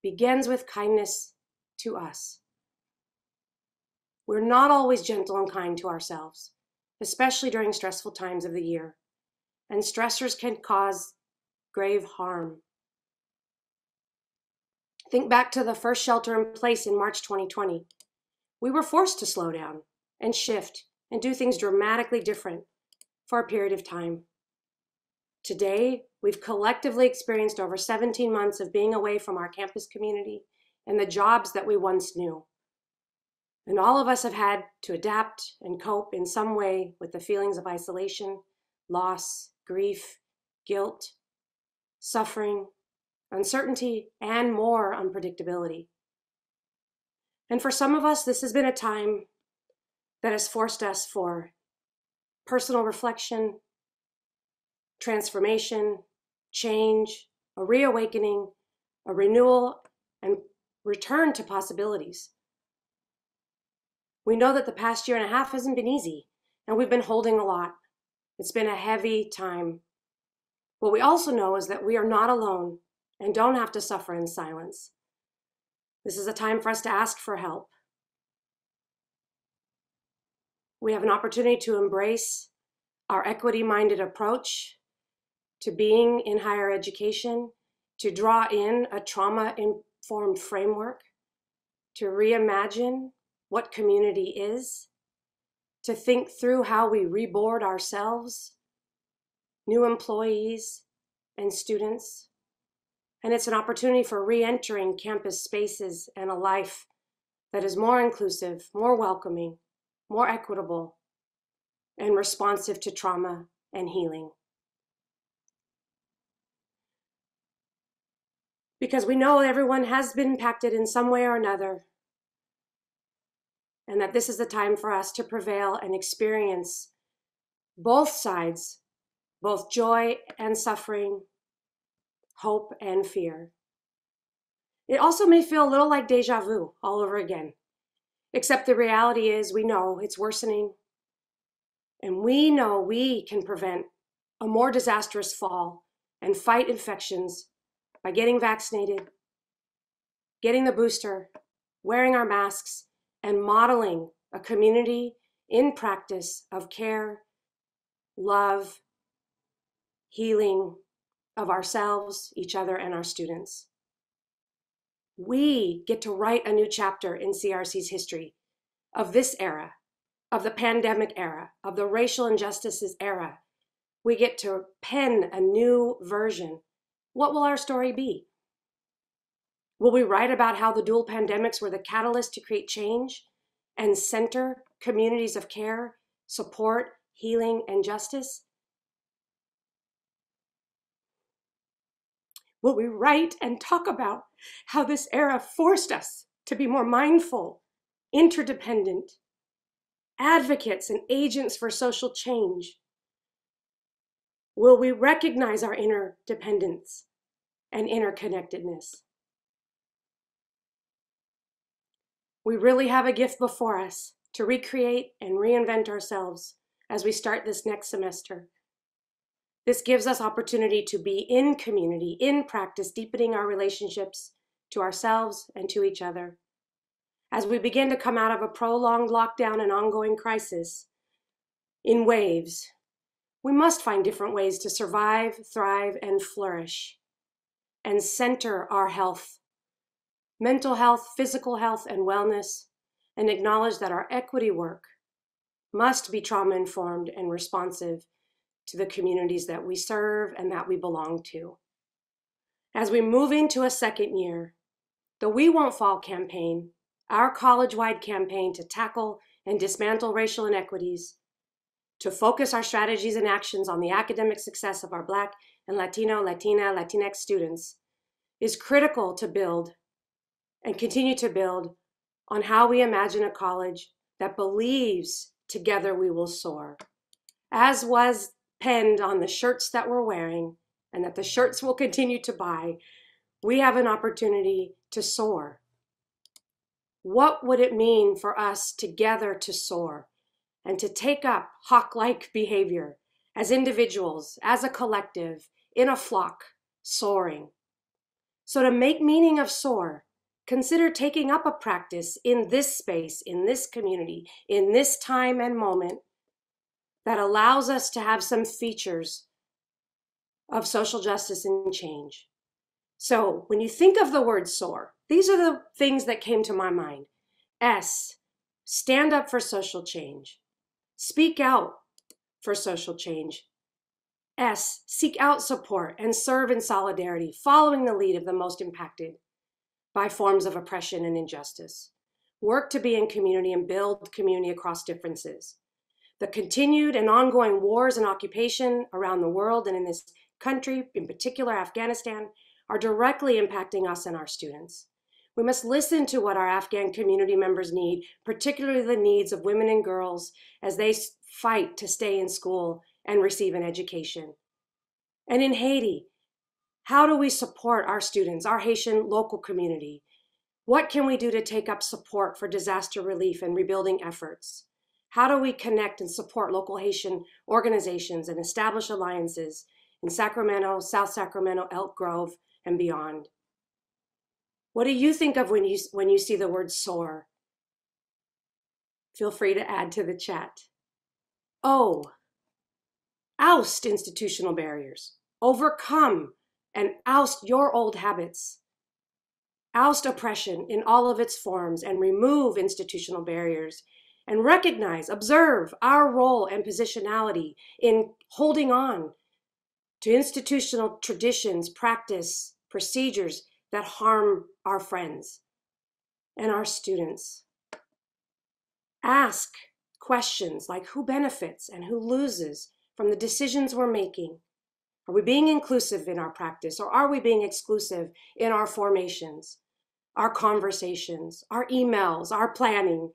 begins with kindness to us. We're not always gentle and kind to ourselves, especially during stressful times of the year, and stressors can cause grave harm. Think back to the first shelter in place in March 2020. We were forced to slow down and shift and do things dramatically different for a period of time. Today, we've collectively experienced over 17 months of being away from our campus community and the jobs that we once knew. And all of us have had to adapt and cope in some way with the feelings of isolation, loss, grief, guilt, suffering, uncertainty, and more unpredictability. And for some of us, this has been a time that has forced us for personal reflection, transformation, change, a reawakening, a renewal, and return to possibilities. We know that the past year and a half hasn't been easy, and we've been holding a lot. It's been a heavy time. What we also know is that we are not alone and don't have to suffer in silence. This is a time for us to ask for help. We have an opportunity to embrace our equity minded approach to being in higher education, to draw in a trauma informed framework, to reimagine what community is, to think through how we reboard ourselves, new employees, and students. And it's an opportunity for re entering campus spaces and a life that is more inclusive, more welcoming, more equitable, and responsive to trauma and healing. Because we know everyone has been impacted in some way or another and that this is the time for us to prevail and experience both sides, both joy and suffering, hope and fear. It also may feel a little like deja vu all over again, except the reality is we know it's worsening, and we know we can prevent a more disastrous fall and fight infections by getting vaccinated, getting the booster, wearing our masks, and modeling a community in practice of care, love, healing of ourselves, each other, and our students. We get to write a new chapter in CRC's history of this era, of the pandemic era, of the racial injustices era. We get to pen a new version. What will our story be? Will we write about how the dual pandemics were the catalyst to create change and center communities of care, support, healing, and justice? Will we write and talk about how this era forced us to be more mindful, interdependent, advocates and agents for social change? Will we recognize our interdependence and interconnectedness? We really have a gift before us to recreate and reinvent ourselves as we start this next semester. This gives us opportunity to be in community, in practice, deepening our relationships to ourselves and to each other. As we begin to come out of a prolonged lockdown and ongoing crisis in waves, we must find different ways to survive, thrive, and flourish, and center our health, mental health, physical health, and wellness, and acknowledge that our equity work must be trauma informed and responsive to the communities that we serve and that we belong to. As we move into a second year, the We Won't Fall campaign, our college wide campaign to tackle and dismantle racial inequities, to focus our strategies and actions on the academic success of our Black and Latino, Latina, Latinx students, is critical to build and continue to build on how we imagine a college that believes together we will soar, as was penned on the shirts that we're wearing and that the shirts will continue to buy, we have an opportunity to soar. What would it mean for us together to soar and to take up hawk like behavior as individuals, as a collective, in a flock, soaring? So, to make meaning of soar, consider taking up a practice in this space, in this community, in this time and moment that allows us to have some features of social justice and change. So when you think of the word SOAR, these are the things that came to my mind. S, stand up for social change. Speak out for social change. S, seek out support and serve in solidarity, following the lead of the most impacted by forms of oppression and injustice. Work to be in community and build community across differences. The continued and ongoing wars and occupation around the world and in this country, in particular Afghanistan, are directly impacting us and our students. We must listen to what our Afghan community members need, particularly the needs of women and girls as they fight to stay in school and receive an education. And in Haiti, how do we support our students, our Haitian local community? What can we do to take up support for disaster relief and rebuilding efforts? How do we connect and support local Haitian organizations and establish alliances in Sacramento, South Sacramento, Elk Grove, and beyond? What do you think of when you, when you see the word SOAR? Feel free to add to the chat. Oh, oust institutional barriers, overcome and oust your old habits. Oust oppression in all of its forms and remove institutional barriers and recognize, observe our role and positionality in holding on to institutional traditions, practice, procedures that harm our friends and our students. Ask questions like who benefits and who loses from the decisions we're making. Are we being inclusive in our practice or are we being exclusive in our formations, our conversations, our emails, our planning,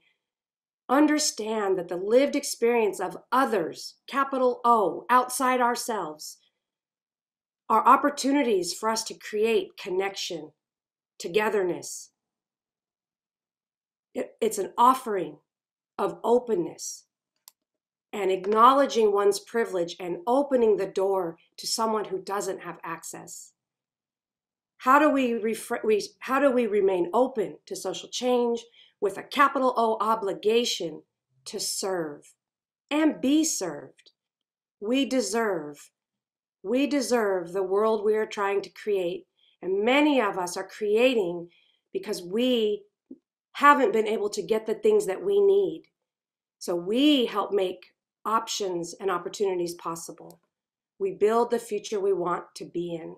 understand that the lived experience of others, capital O, outside ourselves, are opportunities for us to create connection, togetherness. it's an offering of openness and acknowledging one's privilege and opening the door to someone who doesn't have access. How do we, we, how do we remain open to social change with a capital O obligation to serve and be served. We deserve, we deserve the world we are trying to create. And many of us are creating because we haven't been able to get the things that we need. So we help make options and opportunities possible. We build the future we want to be in.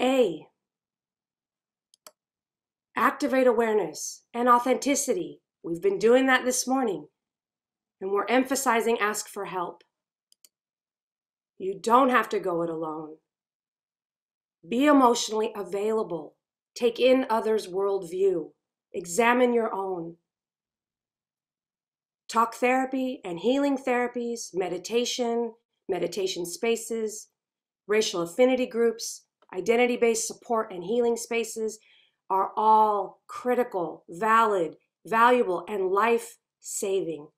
A, Activate awareness and authenticity. We've been doing that this morning. And we're emphasizing ask for help. You don't have to go it alone. Be emotionally available. Take in others' worldview. Examine your own. Talk therapy and healing therapies, meditation, meditation spaces, racial affinity groups, identity based support and healing spaces, are all critical, valid, valuable, and life saving.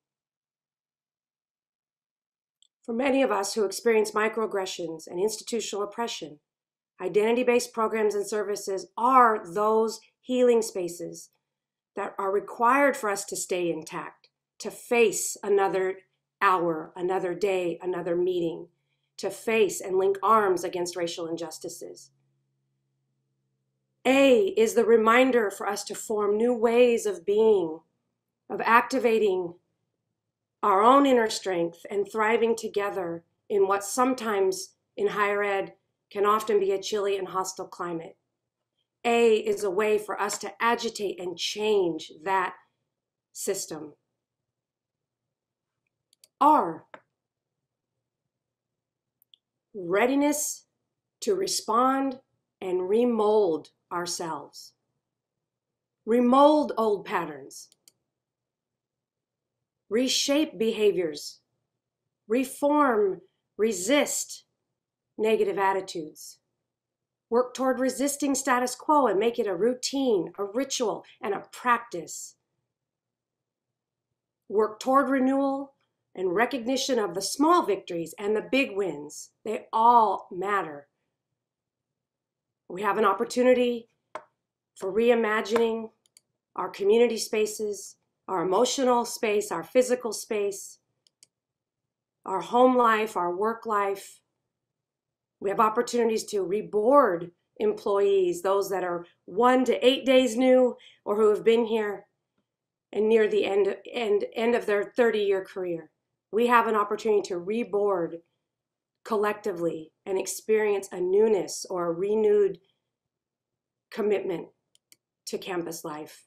For many of us who experience microaggressions and institutional oppression, identity based programs and services are those healing spaces that are required for us to stay intact, to face another hour, another day, another meeting, to face and link arms against racial injustices. A is the reminder for us to form new ways of being, of activating our own inner strength and thriving together in what sometimes in higher ed can often be a chilly and hostile climate. A is a way for us to agitate and change that system. R, readiness to respond and remold ourselves. Remold old patterns. Reshape behaviors. Reform, resist negative attitudes. Work toward resisting status quo and make it a routine, a ritual, and a practice. Work toward renewal and recognition of the small victories and the big wins. They all matter. We have an opportunity for reimagining our community spaces, our emotional space, our physical space, our home life, our work life. We have opportunities to reboard employees, those that are one to eight days new or who have been here and near the end, end, end of their 30 year career we have an opportunity to reboard collectively and experience a newness or a renewed commitment to campus life.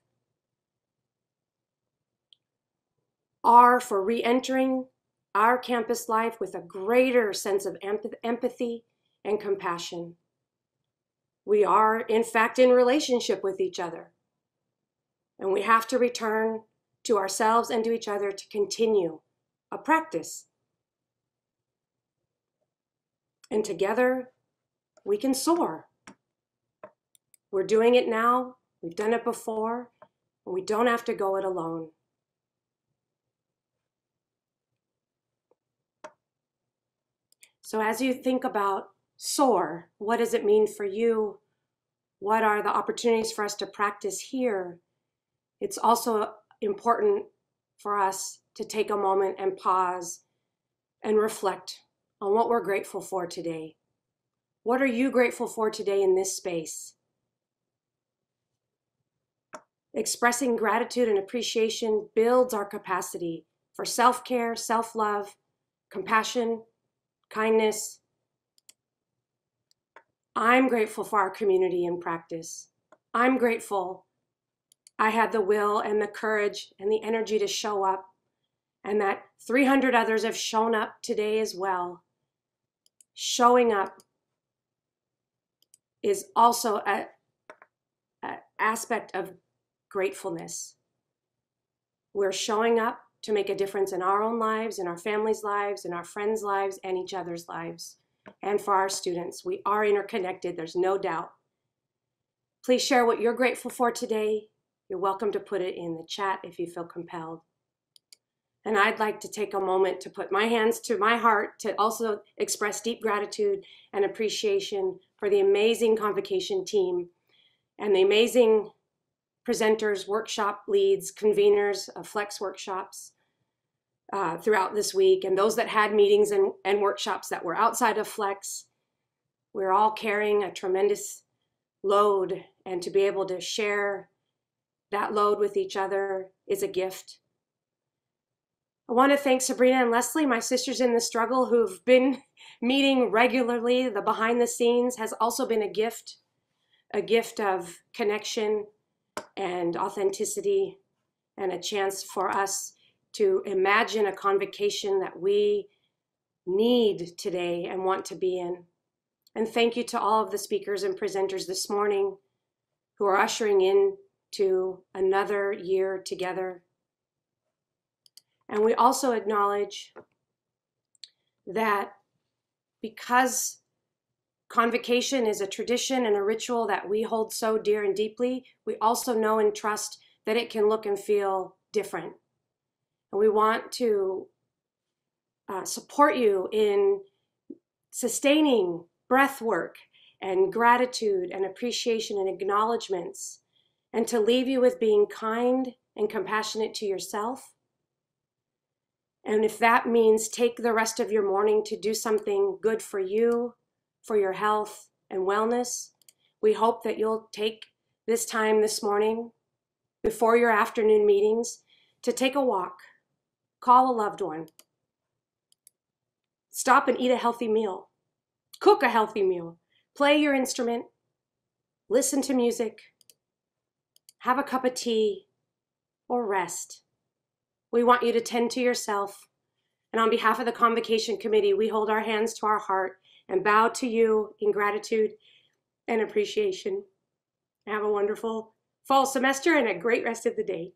R for re entering our campus life with a greater sense of empathy and compassion. We are, in fact, in relationship with each other. And we have to return to ourselves and to each other to continue a practice. And together we can soar. We're doing it now, we've done it before, and we don't have to go it alone. So, as you think about soar, what does it mean for you? What are the opportunities for us to practice here? It's also important for us to take a moment and pause and reflect on what we're grateful for today. What are you grateful for today in this space? Expressing gratitude and appreciation builds our capacity for self care, self love, compassion, kindness. I'm grateful for our community and practice. I'm grateful I had the will and the courage and the energy to show up and that 300 others have shown up today as well. Showing up is also an aspect of gratefulness. We're showing up to make a difference in our own lives, in our families' lives, in our friends' lives, and each other's lives. And for our students, we are interconnected, there's no doubt. Please share what you're grateful for today. You're welcome to put it in the chat if you feel compelled. And I'd like to take a moment to put my hands to my heart to also express deep gratitude and appreciation for the amazing convocation team and the amazing presenters, workshop leads, conveners of Flex workshops uh, throughout this week, and those that had meetings and, and workshops that were outside of Flex. We're all carrying a tremendous load, and to be able to share that load with each other is a gift. I want to thank Sabrina and Leslie, my sisters in the struggle, who've been meeting regularly. The behind the scenes has also been a gift, a gift of connection and authenticity, and a chance for us to imagine a convocation that we need today and want to be in. And thank you to all of the speakers and presenters this morning who are ushering in to another year together and we also acknowledge that because Convocation is a tradition and a ritual that we hold so dear and deeply. We also know and trust that it can look and feel different. And we want to uh, support you in sustaining breath work and gratitude and appreciation and acknowledgments, and to leave you with being kind and compassionate to yourself. And if that means take the rest of your morning to do something good for you, for your health and wellness, we hope that you'll take this time this morning before your afternoon meetings to take a walk, call a loved one, stop and eat a healthy meal, cook a healthy meal, play your instrument, listen to music, have a cup of tea, or rest. We want you to tend to yourself. And on behalf of the Convocation Committee, we hold our hands to our heart and bow to you in gratitude and appreciation. Have a wonderful fall semester and a great rest of the day.